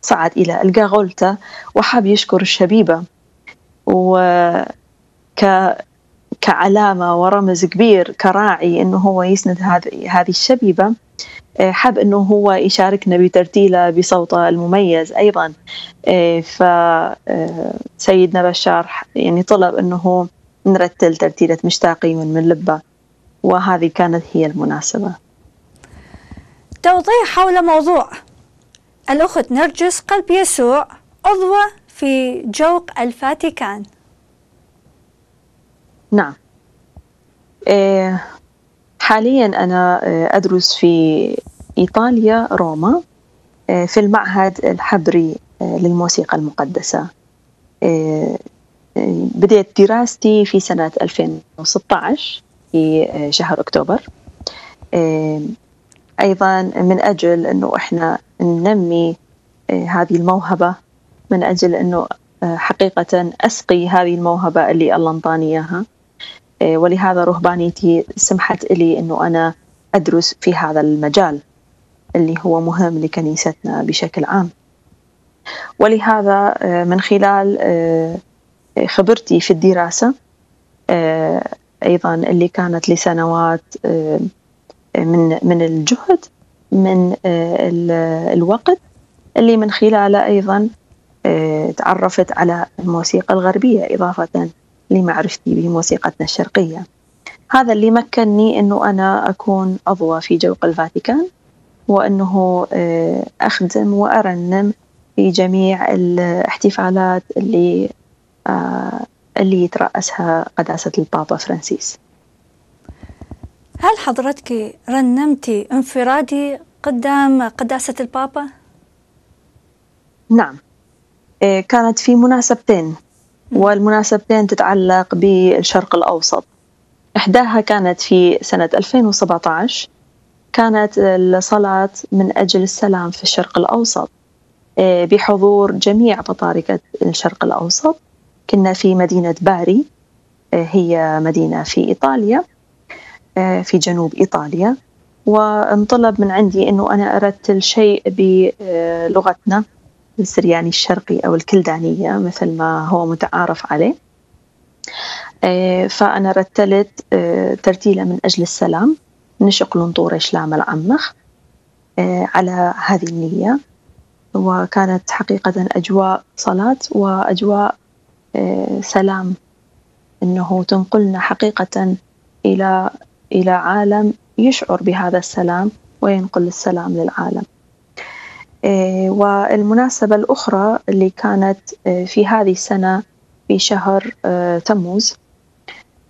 صعد إلى الجاغولتا وحاب يشكر الشبيبة. و كعلامة ورمز كبير كراعي إنه هو يسند هذه الشبيبة حاب إنه هو يشاركنا بترتيله بصوته المميز أيضا. فسيدنا بشار يعني طلب إنه نرتل ترتيلة مشتاقين من لبة وهذه كانت هي المناسبة. توضيح حول موضوع. الأخت نرجس قلب يسوع عضوة في جوق الفاتيكان. نعم. إيه، حاليا أنا إيه، أدرس في إيطاليا روما إيه، في المعهد الحبري للموسيقى المقدسة. بديت دراستي في سنة 2016 في شهر أكتوبر. أيضا من أجل أنه إحنا ننمي هذه الموهبة من أجل أنه حقيقة أسقي هذه الموهبة اللي الله أنطاني إياها. ولهذا رهبانيتي سمحت لي أنه أنا أدرس في هذا المجال اللي هو مهم لكنيستنا بشكل عام. ولهذا من خلال خبرتي في الدراسة أيضا اللي كانت لسنوات من من الجهد من الوقت اللي من خلاله أيضا تعرفت على الموسيقى الغربية إضافة لمعرفتي بموسيقتنا الشرقية. هذا اللي مكنني أنه أنا أكون عضوة في جوق الفاتيكان وأنه أخدم وأرنم في جميع الاحتفالات اللي اللي يترأسها قداسة البابا فرانسيس. هل حضرتك رنمتي انفرادي قدام قداسة البابا؟ نعم. كانت في مناسبتين والمناسبتين تتعلق بالشرق الأوسط. إحداها كانت في سنة 2017 كانت الصلاة من أجل السلام في الشرق الأوسط بحضور جميع بطاركة الشرق الأوسط. كنا في مدينة باري هي مدينة في إيطاليا في جنوب إيطاليا. وانطلب من عندي أنه أنا أرتل شيء بلغتنا السرياني الشرقي أو الكلدانية مثل ما هو متعارف عليه. فأنا رتلت ترتيلة من أجل السلام نشق لنطور شلام العمخ على هذه النية. وكانت حقيقة أجواء صلاة وأجواء سلام. إنه تنقلنا حقيقة إلى إلى عالم يشعر بهذا السلام وينقل السلام للعالم. والمناسبة الأخرى اللي كانت في هذه السنة في شهر تموز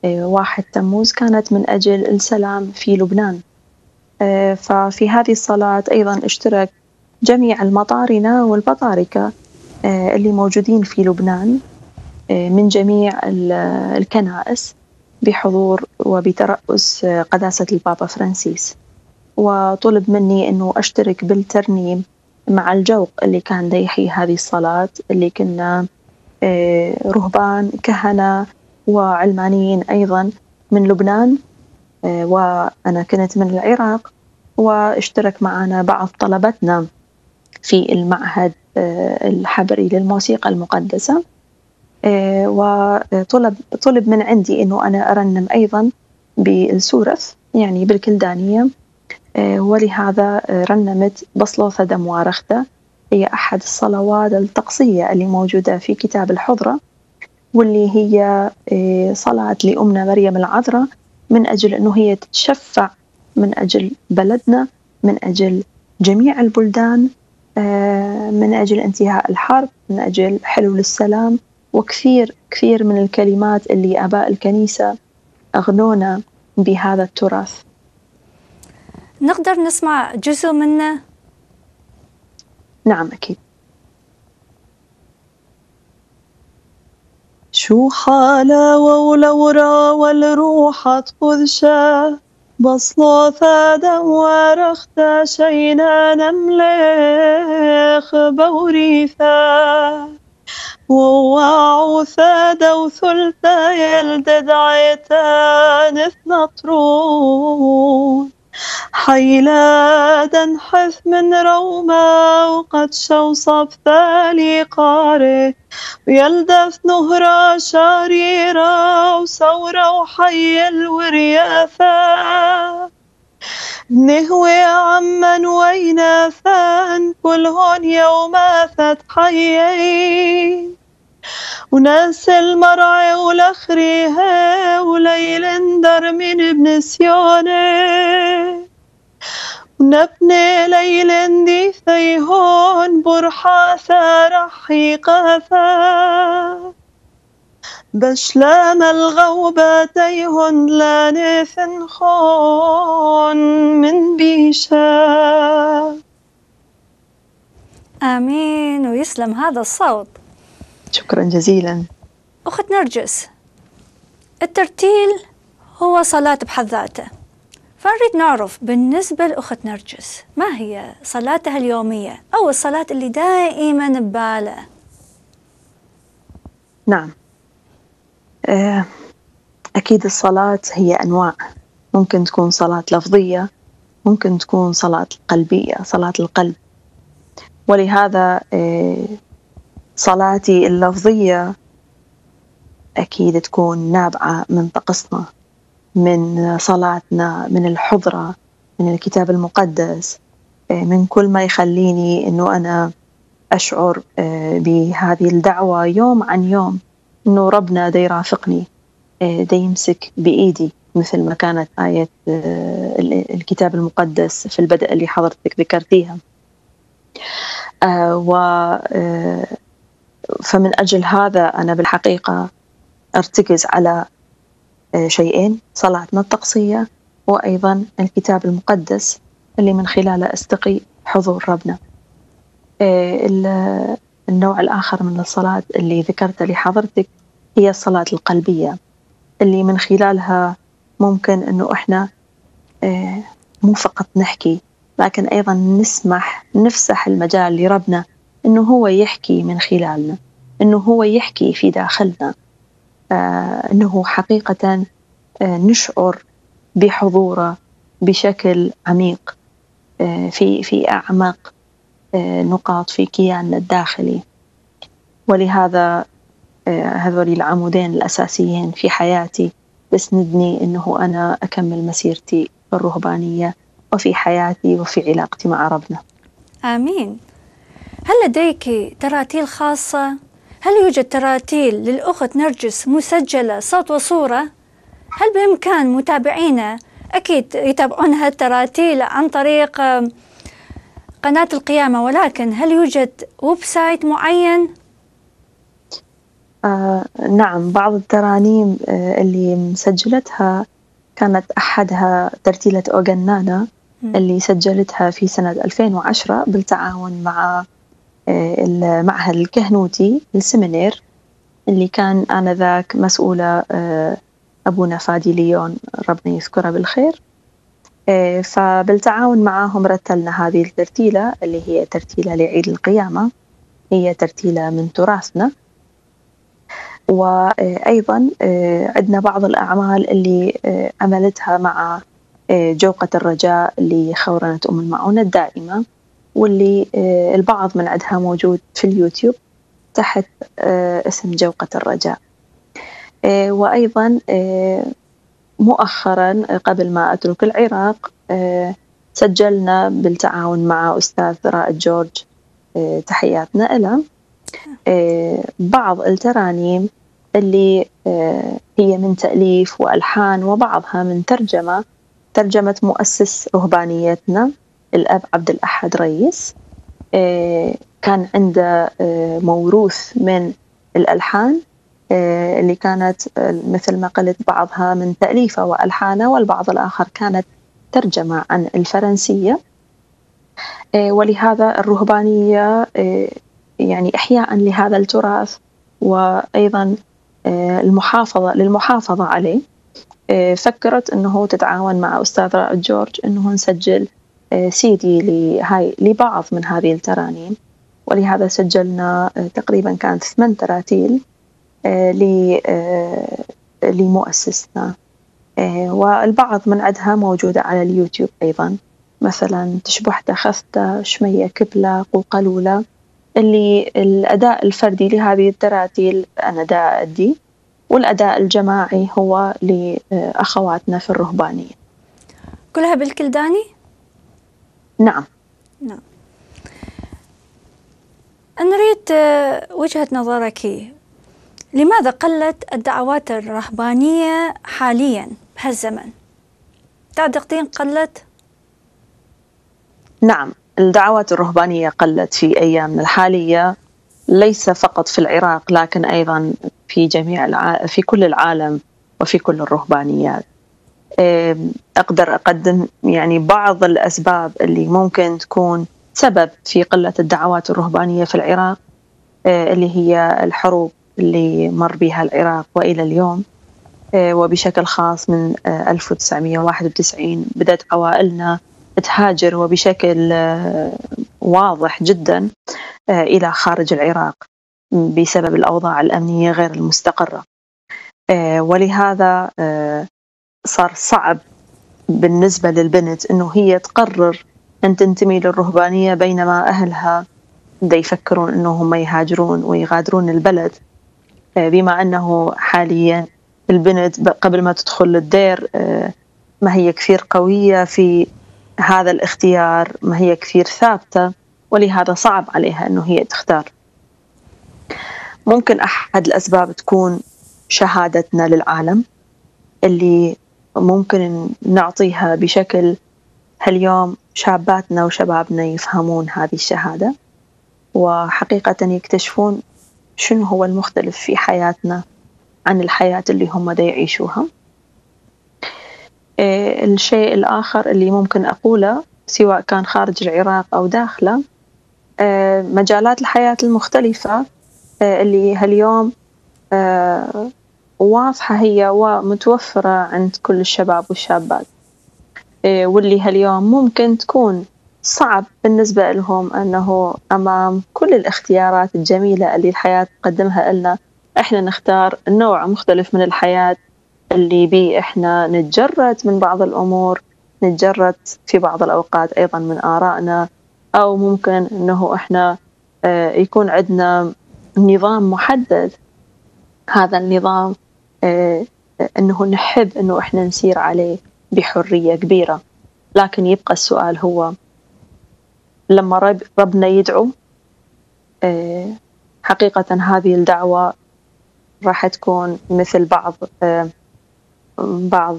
واحد تموز كانت من أجل السلام في لبنان. ففي هذه الصلاة أيضا اشترك جميع المطارنه والبطاركة اللي موجودين في لبنان. من جميع الكنائس بحضور وبترأس قداسة البابا فرانسيس. وطلب مني أنه أشترك بالترنيم مع الجوق اللي كان يحيي هذه الصلاة اللي كنا رهبان كهنة وعلمانيين أيضا من لبنان وأنا كنت من العراق واشترك معنا بعض طلبتنا في المعهد الحبري للموسيقى المقدسة. وطلب طلب من عندي إنه أنا أرنم أيضا بالسورث يعني بالكلدانية. ولهذا رنمت بصلوثة دم وارختة هي أحد الصلوات الطقسية اللي موجودة في كتاب الحضرة واللي هي صلاة لأمنا مريم العذراء من أجل أنه هي تتشفع من أجل بلدنا من أجل جميع البلدان من أجل انتهاء الحرب من أجل حلول السلام. وكثير كثير من الكلمات اللي آباء الكنيسة أغنونا بهذا التراث. نقدر نسمع جزء منه؟ نعم أكيد. شو حلاوة ولورا والروح تخذشا بصلوثة دم ورخت شينا نملخ بوريثا. ووعوا ثادة وثلثة يلدد عيتان اثنطرون حيلادا حث من روما وقد شوصف ثالي قاري ويلدف نهرة شريرة وثورة وحي الورياثة. نهوي عمن ويناثان كلهن يوماثت حيين. وناس المرعى ولخريها وليل اندر من ابن سيوني ونبني ليل دي ثيهون برحا ثارحي قاثا بشلام الغوبة تيهن لا نفن خون من بيشا آمين ويسلم هذا الصوت. شكرا جزيلا. أخت نرجس الترتيل هو صلاة بحد ذاته. فنريد نعرف بالنسبة لأخت نرجس ما هي صلاتها اليومية أو الصلاة اللي دائما ببالها نعم. أكيد الصلاة هي أنواع. ممكن تكون صلاة لفظية ممكن تكون صلاة قلبية صلاة القلب. ولهذا صلاتي اللفظية أكيد تكون نابعة من طقسنا من صلاتنا من الحضرة من الكتاب المقدس من كل ما يخليني أنه أنا أشعر بهذه الدعوة يوم عن يوم أنه ربنا دا يرافقني دا يمسك بإيدي مثل ما كانت آية الكتاب المقدس في البدء اللي حضرتك ذكرتيها. و فمن أجل هذا أنا بالحقيقة أرتكز على شيئين صلاتنا الطقسية وأيضا الكتاب المقدس اللي من خلاله أستقي حضور ربنا. النوع الآخر من الصلاة اللي ذكرت لحضرتك هي الصلاة القلبية اللي من خلالها ممكن أنه إحنا مو فقط نحكي لكن أيضا نسمح نفسح المجال لربنا أنه هو يحكي من خلالنا أنه هو يحكي في داخلنا. آه أنه حقيقة آه نشعر بحضوره بشكل عميق آه في في أعمق آه نقاط في كياننا الداخلي. ولهذا هذول العمودين الأساسيين في حياتي تسندني أنه أنا أكمل مسيرتي الرهبانية وفي حياتي وفي علاقتي مع ربنا. آمين. هل لديك تراتيل خاصة؟ هل يوجد تراتيل للأخت نرجس مسجلة صوت وصورة؟ هل بإمكان متابعينا أكيد يتابعون هالتراتيل عن طريق قناة القيامة ولكن هل يوجد website معين؟ آه نعم بعض الترانيم آه اللي مسجلتها كانت أحدها ترتيلة أوغنانا اللي سجلتها في سنة 2010 بالتعاون مع المعهد الكهنوتي السمينير اللي كان آنذاك مسؤولة أبونا فادي ليون ربنا يذكره بالخير. فبالتعاون معهم رتلنا هذه الترتيلة اللي هي ترتيلة لعيد القيامة. هي ترتيلة من تراثنا. وأيضا عندنا بعض الأعمال اللي عملتها مع جوقة الرجاء لخورنة أم المعونة الدائمة. واللي البعض من عندها موجود في اليوتيوب تحت اسم جوقة الرجاء. وأيضا مؤخرا قبل ما أترك العراق سجلنا بالتعاون مع أستاذ رائد جورج تحياتنا له بعض الترانيم اللي هي من تأليف وألحان وبعضها من ترجمة ترجمة مؤسس رهبانيتنا. الأب عبد الأحد رئيس. كان عنده موروث من الألحان اللي كانت مثل ما قلت بعضها من تأليفه وألحانه والبعض الآخر كانت ترجمة عن الفرنسية. ولهذا الرهبانية يعني إحياء لهذا التراث وأيضا المحافظة للمحافظة عليه فكرت أنه تتعاون مع أستاذ رائد جورج أنه نسجل سيدي لهاي لبعض من هذه الترانيم ولهذا سجلنا تقريبا كانت ثمان تراتيل لمؤسسنا والبعض من عدها موجودة على اليوتيوب أيضا. مثلا تشبحت خثته شمية كبلة قوقلولة. اللي الأداء الفردي لهذه التراتيل أنا دا أدي والأداء الجماعي هو لأخواتنا في الرهبانية. كلها بالكلداني؟ نعم نعم نريد وجهة نظرك لماذا قلت الدعوات الرهبانية حاليا بهالزمن؟ تعتقدين قلت؟ نعم الدعوات الرهبانية قلت في أيامنا الحالية ليس فقط في العراق لكن أيضا في جميع الع... في كل العالم وفي كل الرهبانيات أقدر أقدم يعني بعض الأسباب اللي ممكن تكون سبب في قلة الدعوات الرهبانية في العراق اللي هي الحروب اللي مر بها العراق وإلى اليوم وبشكل خاص من 1991 بدأت عوائلنا تهاجر وبشكل واضح جدا إلى خارج العراق بسبب الأوضاع الأمنية غير المستقرة. ولهذا صار صعب بالنسبة للبنت أنه هي تقرر أن تنتمي للرهبانية بينما أهلها دا يفكرون أنه هم يهاجرون ويغادرون البلد. بما أنه حاليا البنت قبل ما تدخل الدير ما هي كثير قوية في هذا الاختيار ما هي كثير ثابتة ولهذا صعب عليها أنه هي تختار. ممكن أحد الأسباب تكون شهادتنا للعالم اللي ممكن نعطيها بشكل هاليوم شاباتنا وشبابنا يفهمون هذه الشهادة وحقيقة يكتشفون شنو هو المختلف في حياتنا عن الحياة اللي هم دا يعيشوها. إيه الشيء الآخر اللي ممكن أقوله سواء كان خارج العراق أو داخله إيه مجالات الحياة المختلفة إيه اللي هاليوم واضحة هي ومتوفرة عند كل الشباب والشابات. إيه واللي هاليوم ممكن تكون صعب بالنسبة لهم أنه أمام كل الاختيارات الجميلة اللي الحياة تقدمها لنا إحنا نختار نوع مختلف من الحياة اللي بيه إحنا نتجرد من بعض الأمور نتجرد في بعض الأوقات أيضا من آرائنا أو ممكن أنه إحنا يكون عندنا نظام محدد. هذا النظام أنه نحب أنه إحنا نسير عليه بحرية كبيرة. لكن يبقى السؤال هو لما رب ربنا يدعو حقيقة هذه الدعوة راح تكون مثل بعض بعض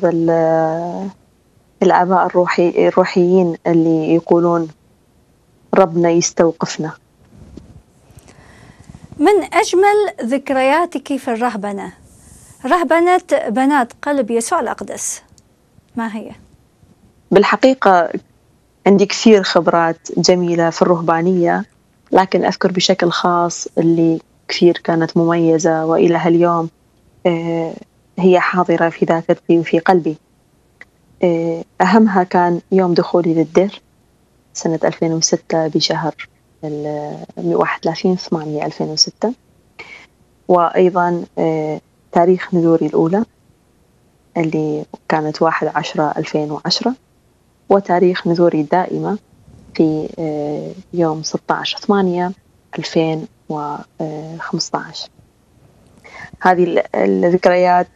الآباء الروحي الروحيين اللي يقولون ربنا يستوقفنا. من أجمل ذكرياتك في الرهبنة؟ رهبنة بنات قلب يسوع الأقدس. ما هي؟ بالحقيقة عندي كثير خبرات جميلة في الرهبانية لكن أذكر بشكل خاص اللي كثير كانت مميزة وإلى هاليوم هي حاضرة في ذاكرتي وفي قلبي. أهمها كان يوم دخولي للدير سنة 2006 بشهر 31 8 2006 وأيضا تاريخ نذوري الأولى اللي كانت واحد عشرة ألفين وعشرة وتاريخ نذوري الدائمة في يوم ستة عشر ثمانية ألفين وخمسة عشر هذه الذكريات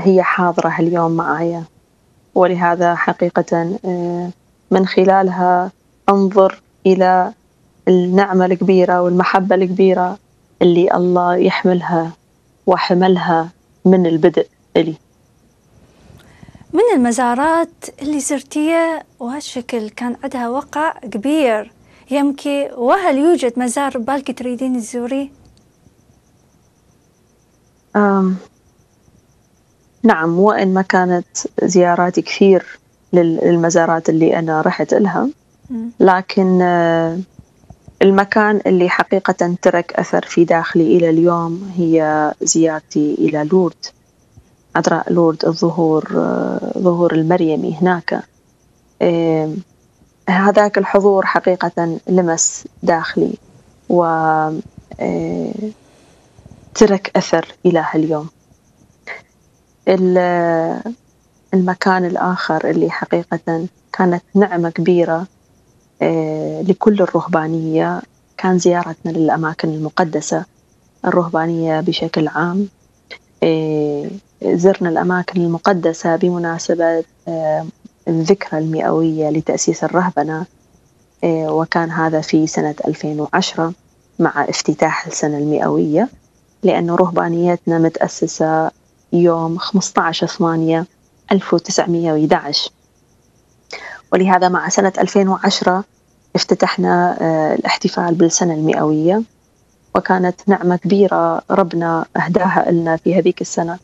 هي حاضرة اليوم معايا. ولهذا حقيقة من خلالها أنظر إلى النعمة الكبيرة والمحبة الكبيرة اللي الله يحملها. وحملها من البدء. إلي. من المزارات اللي زرتيها وهالشكل كان عندها وقع كبير. يمكي وهل يوجد مزار بالك تريدين تزوريه؟ نعم وإن ما كانت زياراتي كثير للمزارات اللي أنا رحت لها لكن المكان اللي حقيقة ترك أثر في داخلي إلى اليوم هي زيارتي إلى لورد. عذراء لورد الظهور ظهور المريمي هناك. هذاك الحضور حقيقة لمس داخلي و ترك أثر إلى هاليوم. المكان الآخر اللي حقيقة كانت نعمة كبيرة لكل الرهبانية. كان زيارتنا للأماكن المقدسة الرهبانية بشكل عام. زرنا الأماكن المقدسة بمناسبة الذكرى المئوية لتأسيس الرهبنة. وكان هذا في سنة 2010 مع افتتاح السنة المئوية لأن رهبانيتنا متأسسة يوم 15 8 1911 ولهذا مع سنة 2010 افتتحنا الاحتفال بالسنة المئوية وكانت نعمة كبيرة ربنا أهداها لنا في هذيك السنة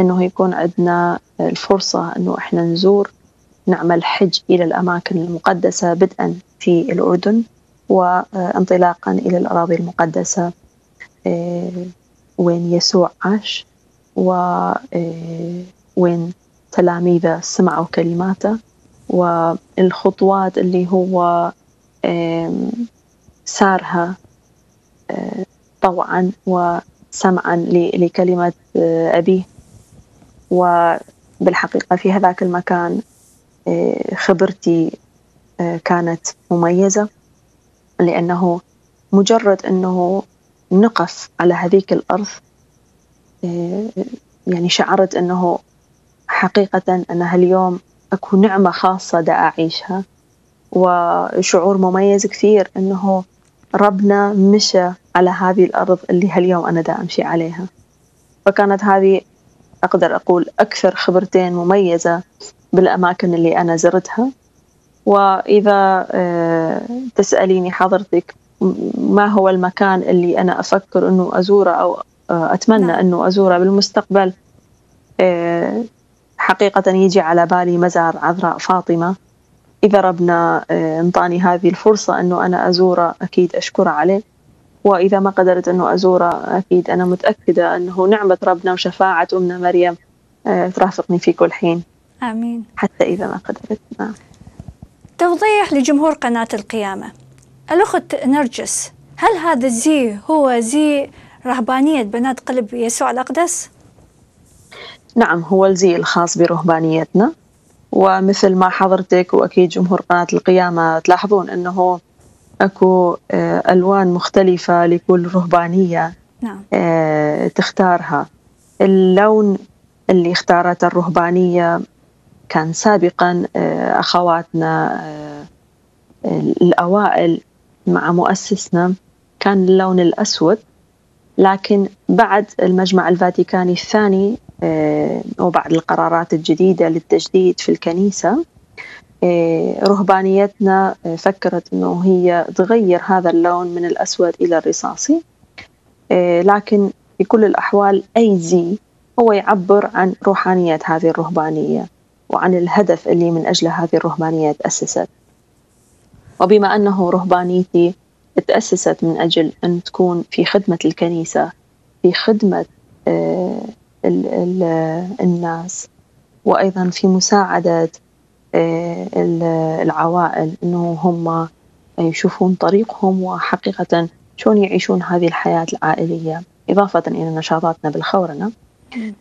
أنه يكون عندنا الفرصة أنه إحنا نزور نعمل حج إلى الأماكن المقدسة بدءا في الأردن وانطلاقا إلى الأراضي المقدسة وين يسوع عاش وين تلاميذه سمعوا كلماته. والخطوات اللي هو سارها طوعا وسمعا لكلمة أبيه. وبالحقيقة في هذاك المكان خبرتي كانت مميزة لأنه مجرد أنه نقف على هذيك الأرض يعني شعرت أنه حقيقة أن هاليوم أكو نعمة خاصة دا أعيشها وشعور مميز كثير أنه ربنا مشى على هذه الأرض اللي هاليوم أنا دا أمشي عليها فكانت هذه أقدر أقول أكثر خبرتين مميزة بالأماكن اللي أنا زرتها وإذا آه، تسأليني حضرتك ما هو المكان اللي أنا أفكر أنه أزوره أو آه، أتمنى نعم. أنه أزوره بالمستقبل آه، حقيقة يجي على بالي مزار عذراء فاطمة. إذا ربنا انطاني هذه الفرصة أنه أنا أزوره أكيد أشكره عليه. وإذا ما قدرت أنه أزوره أكيد أنا متأكدة أنه نعمة ربنا وشفاعة أمنا مريم ترافقني في كل حين. آمين. حتى إذا ما قدرت. نعم. توضيح لجمهور قناة القيامة. الأخت نرجس هل هذا الزي هو زي رهبانية بنات قلب يسوع الأقدس؟ نعم هو الزي الخاص برهبانيتنا. ومثل ما حضرتك وأكيد جمهور قناة القيامة تلاحظون أنه أكو آه، ألوان مختلفة لكل رهبانية نعم. آه، تختارها. اللون اللي اختارته الرهبانية كان سابقا آه، أخواتنا آه، الأوائل مع مؤسسنا كان اللون الأسود. لكن بعد المجمع الفاتيكاني الثاني وبعد القرارات الجديدة للتجديد في الكنيسة رهبانيتنا فكرت أنه هي تغير هذا اللون من الأسود إلى الرصاصي. لكن في كل الأحوال أي زي هو يعبر عن روحانية هذه الرهبانية وعن الهدف اللي من أجله هذه الرهبانية تأسست. وبما أنه رهبانيتي تأسست من أجل أن تكون في خدمة الكنيسة في خدمة آه، الناس. وأيضا في مساعدة آه، العوائل أنه هم يشوفون طريقهم وحقيقة شلون يعيشون هذه الحياة العائلية إضافة إلى نشاطاتنا بالخورنة.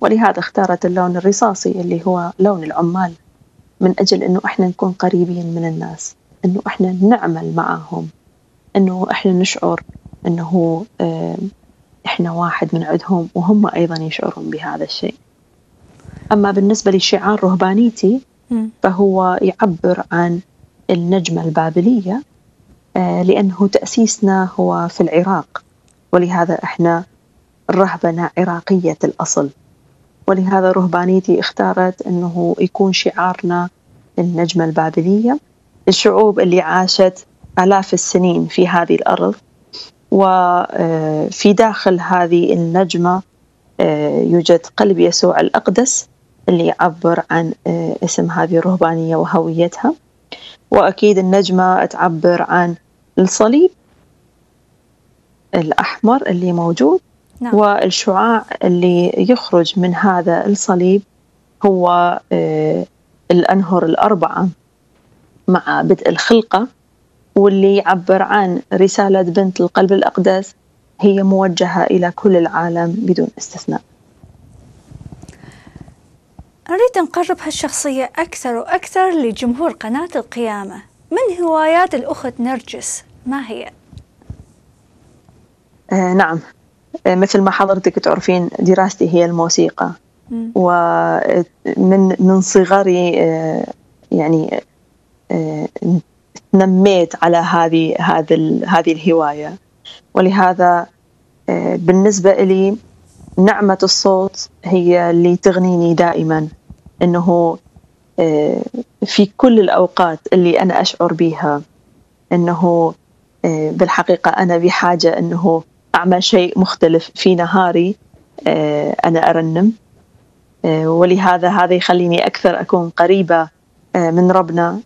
ولهذا اختارت اللون الرصاصي اللي هو لون العمال من أجل أنه إحنا نكون قريبين من الناس أنه إحنا نعمل معهم أنه إحنا نشعر أنه إحنا واحد من عندهم وهم أيضا يشعرون بهذا الشيء. أما بالنسبة لشعار رهبانيتي فهو يعبر عن النجمة البابلية آه، لأنه تأسيسنا هو في العراق. ولهذا إحنا الرهبنة عراقية الأصل. ولهذا رهبانيتي اختارت أنه يكون شعارنا النجمة البابلية. الشعوب اللي عاشت آلاف السنين في هذه الأرض وفي داخل هذه النجمة آه، يوجد قلب يسوع الأقدس اللي يعبر عن آه، اسم هذه الرهبانية وهويتها وأكيد النجمة تعبر عن الصليب الأحمر اللي موجود نعم. والشعاع اللي يخرج من هذا الصليب هو آه، الأنهر الأربعة مع بدء الخلقة واللي يعبر عن رسالة بنت القلب الأقدس هي موجهة إلى كل العالم بدون استثناء. أريد نقرب هالشخصية أكثر وأكثر لجمهور قناة القيامة. من هوايات الأخت نرجس؟ ما هي؟ آه نعم. آه، مثل ما حضرتك تعرفين دراستي هي الموسيقى. ومن من صغري آه، يعني آه، نميت على هذه هذه هذه الهواية. ولهذا بالنسبة لي نعمة الصوت هي اللي تغنيني دائما. إنه في كل الأوقات اللي أنا أشعر بها إنه بالحقيقة أنا بحاجة إنه أعمل شيء مختلف في نهاري آه، أرنم. آه، ولهذا هذا يخليني أكثر أكون قريبة آه، من ربنا.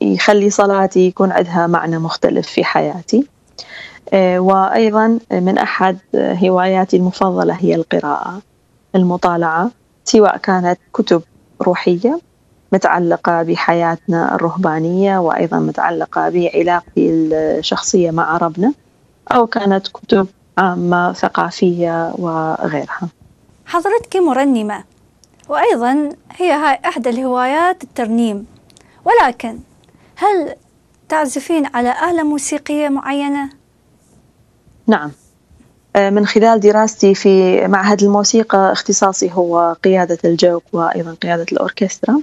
يخلي صلاتي يكون عندها معنى مختلف في حياتي. وأيضا من أحد هواياتي المفضلة هي القراءة المطالعة سواء كانت كتب روحية متعلقة بحياتنا الرهبانية وأيضا متعلقة بعلاقتي الشخصية مع ربنا أو كانت كتب عامة ثقافية وغيرها. حضرتك مرنمة وأيضا هي هاي أحد الهوايات الترنيم. ولكن هل تعزفين على آلة موسيقية معينة؟ نعم. من خلال دراستي في معهد الموسيقى اختصاصي هو قيادة الجوق وأيضا قيادة الأوركسترا.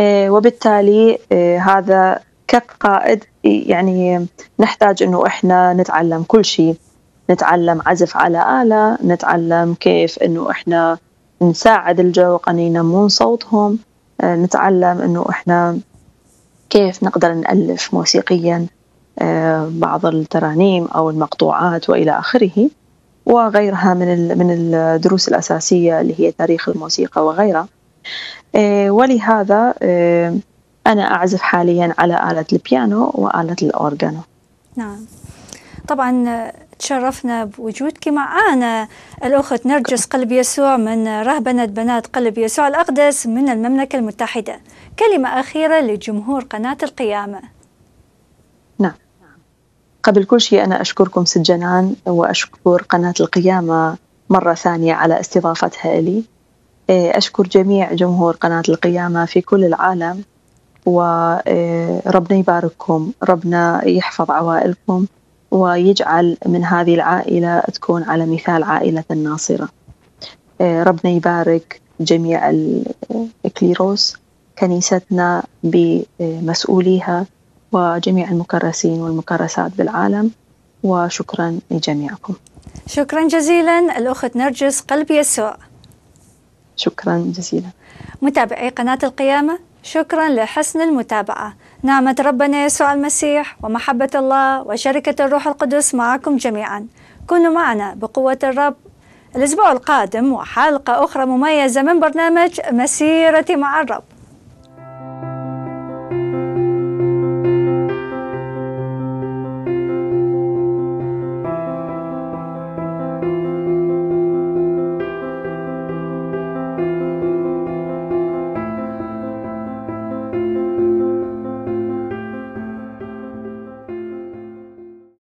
وبالتالي هذا كقائد يعني نحتاج إنه إحنا نتعلم كل شيء. نتعلم عزف على آلة نتعلم كيف إنه إحنا نساعد الجوق أن ينمون صوتهم. آه، نتعلم إنه إحنا كيف نقدر نألف موسيقيا آه، بعض الترانيم أو المقطوعات وإلى آخره وغيرها من من الدروس الأساسية اللي هي تاريخ الموسيقى وغيرها. آه، ولهذا أنا أعزف حاليا على آلة البيانو وآلة الأورغانو. نعم. طبعا تشرفنا بوجودك معنا الأخت نرجس قلب يسوع من رهبنة بنات قلب يسوع الأقدس من المملكة المتحدة. كلمة أخيرة لجمهور قناة القيامة. نعم. قبل كل شيء أنا أشكركم سجنان وأشكر قناة القيامة مرة ثانية على استضافتها لي. أشكر جميع جمهور قناة القيامة في كل العالم. وربنا يبارككم. ربنا يحفظ عوائلكم. ويجعل من هذه العائلة تكون على مثال عائلة الناصرة. ربنا يبارك جميع الكليروس كنيستنا بمسؤوليها وجميع المكرسين والمكرسات بالعالم وشكرا لجميعكم. شكرا جزيلا. الأخت نرجس قلب يسوع شكرا جزيلا. متابعي قناة القيامة شكرا لحسن المتابعة. نعمة ربنا يسوع المسيح ومحبة الله وشركة الروح القدس معكم جميعا. كونوا معنا بقوة الرب. الأسبوع القادم وحلقة أخرى مميزة من برنامج مسيرتي مع الرب.